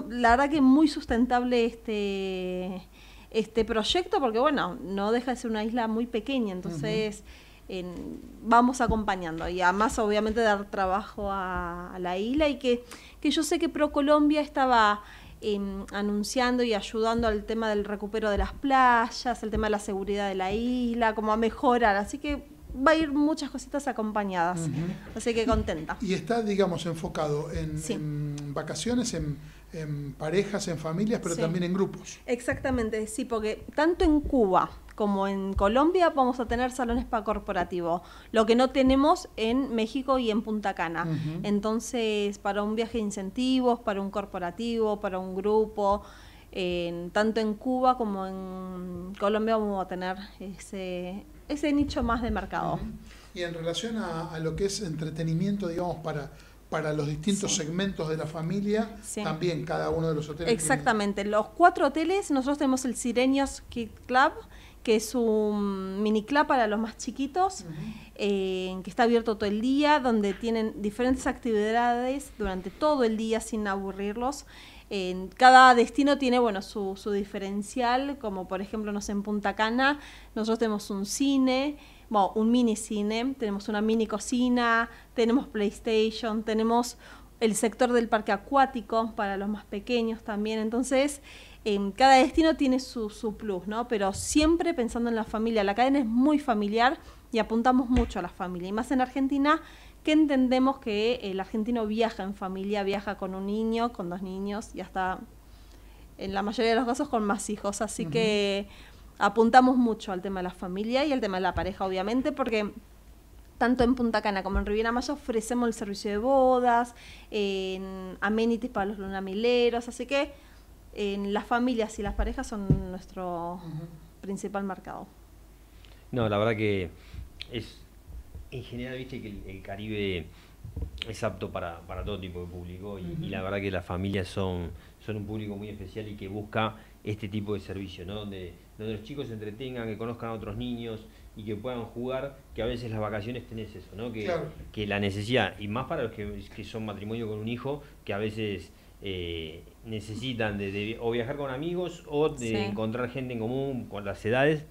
La verdad que muy sustentable este, este proyecto porque, bueno, no deja de ser una isla muy pequeña, entonces en- vamos acompañando. Y además obviamente dar trabajo a, a la isla y que, que yo sé que ProColombia estaba em, anunciando y ayudando al tema del recupero de las playas, el tema de la seguridad de la isla, como a mejorar, así que va a ir muchas cositas acompañadas, así que contenta. Y está, digamos, enfocado en, Sí. en vacaciones, en, en parejas, en familias, pero Sí. también en grupos. Exactamente, sí, porque tanto en Cuba como en Colombia vamos a tener salones para corporativo, lo que no tenemos en México y en Punta Cana. Entonces, para un viaje de incentivos, para un corporativo, para un grupo, en- tanto en Cuba como en Colombia vamos a tener ese, ese nicho más de mercado. Y en relación a, a lo que es entretenimiento, digamos, para, para los distintos Sí. segmentos de la familia, Sí. también cada uno de los hoteles. tiene- Exactamente. Los cuatro hoteles, nosotros tenemos el Sireños Kid Club, que es un mini club para los más chiquitos, eh, que está abierto todo el día, donde tienen diferentes actividades durante todo el día sin aburrirlos. En cada destino tiene bueno su, su diferencial, como por ejemplo, no sé, en Punta Cana, nosotros tenemos un cine, bueno, un mini cine, tenemos una mini cocina, tenemos PlayStation, tenemos el sector del parque acuático para los más pequeños también. Entonces, en cada destino tiene su, su plus, ¿no? Pero siempre pensando en la familia. La cadena es muy familiar y apuntamos mucho a la familia. Y más en Argentina, que entendemos que el argentino viaja en familia, viaja con un niño, con dos niños y hasta, en la mayoría de los casos, con más hijos. Así que apuntamos mucho al tema de la familia y al tema de la pareja, obviamente, porque tanto en Punta Cana como en Riviera Maya ofrecemos el servicio de bodas, en amenities para los lunamileros, así que en las familias y las parejas son nuestro principal mercado. No, la verdad que es, en general, viste que el, el Caribe es apto para, para todo tipo de público y, y la verdad que las familias son, son un público muy especial y que busca este tipo de servicio, ¿no? Donde, donde los chicos se entretengan, que conozcan a otros niños y que puedan jugar, que a veces las vacaciones tenés eso, ¿no? Que, Claro. que la necesidad, y más para los que, que son matrimonio con un hijo, que a veces eh, necesitan de, de o viajar con amigos o de Sí. encontrar gente en común con las edades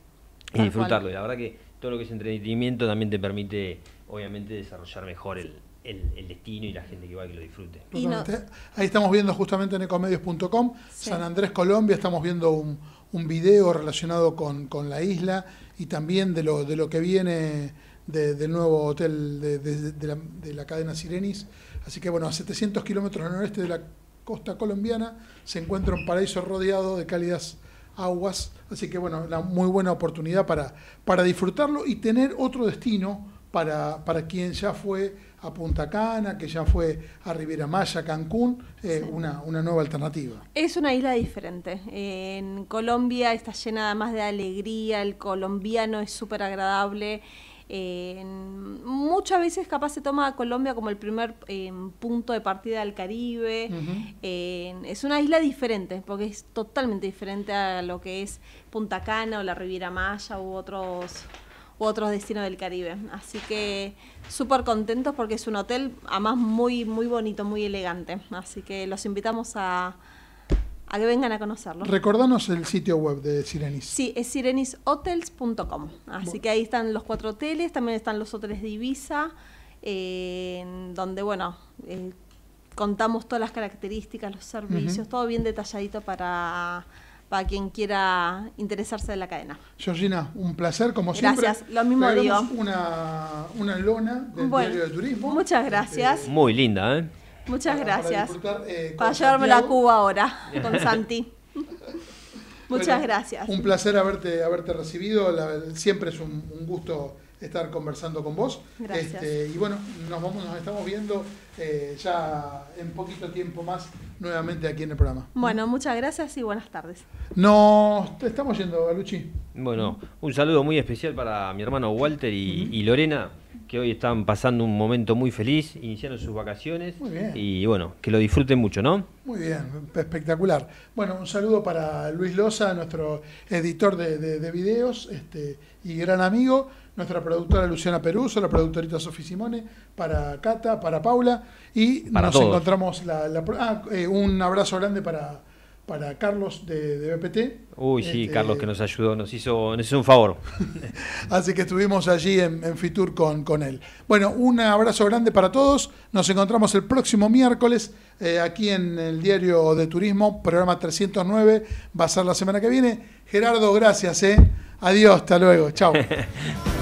y Tal disfrutarlo. cual. Y la verdad que todo lo que es entretenimiento también te permite, obviamente, desarrollar mejor el, el- el destino y la gente que va que lo disfrute. Y no- Totalmente. Ahí estamos viendo justamente en ecomedios.com, Sí. San Andrés, Colombia, estamos viendo un, un video relacionado con, con la isla y también de lo, de lo que viene de- del nuevo hotel de, de- de la, de la cadena Sirenis. Así que bueno, a 700 kilómetros al noreste de la costa colombiana se encuentra un paraíso rodeado de cálidas aguas. Así que bueno, una muy buena oportunidad para, para disfrutarlo y tener otro destino para, para quien ya fue a Punta Cana, que ya fue a Riviera Maya, Cancún, eh, una, una nueva alternativa. Es una isla diferente. En Colombia está llena más de alegría, el colombiano es súper agradable. Eh, muchas veces capaz se toma a Colombia como el primer eh, punto de partida del Caribe. Eh, es una isla diferente, porque es totalmente diferente a lo que es Punta Cana o la Riviera Maya u otros u otros destinos del Caribe. Así que súper contentos porque es un hotel, además muy, muy bonito, muy elegante. Así que los invitamos a, a que vengan a conocerlo. Recordanos el sitio web de Sirenis. Sí, es sirenishotels.com. Así que ahí están los cuatro hoteles, también están los hoteles de Ibiza, eh, en donde, bueno, eh, contamos todas las características, los servicios, todo bien detalladito para para quien quiera interesarse de la cadena. Georgina, un placer como siempre. Gracias, lo mismo digo. Una, una lona del diario de turismo. Muchas gracias. Este, Muy linda, ¿eh? Muchas gracias. Para, eh, para llevarme la Cuba ahora con Santi. Muchas gracias. Un placer haberte, haberte recibido. siempre es un, un gusto estar conversando con vos. Gracias. Este, y bueno, nos, vamos, nos estamos viendo eh, ya en poquito tiempo más nuevamente aquí en el programa. Bueno, muchas gracias y buenas tardes. Nos estamos yendo, Galuchi. Bueno, un saludo muy especial para mi hermano Walter y, y Lorena, que hoy están pasando un momento muy feliz, iniciando sus vacaciones. Muy bien. Y bueno, que lo disfruten mucho, ¿no? Muy bien, espectacular. Bueno, un saludo para Luis Loza, nuestro editor de, de, de videos este, y gran amigo nuestra productora Luciana Peruso, la productorita Sofi Simone, para Cata, para Paula y Para nos todos. encontramos la, la- ah, eh, un abrazo grande para, para Carlos de, de BPT. Uy, sí, Este, Carlos que nos ayudó, nos hizo, nos hizo un favor. Así que estuvimos allí en, en Fitur con, con él. Bueno, un abrazo grande para todos. Nos encontramos el próximo miércoles eh, aquí en el Diario de Turismo, programa 309. Va a ser la semana que viene. Gerardo, gracias. Eh. Adiós, hasta luego. Chao.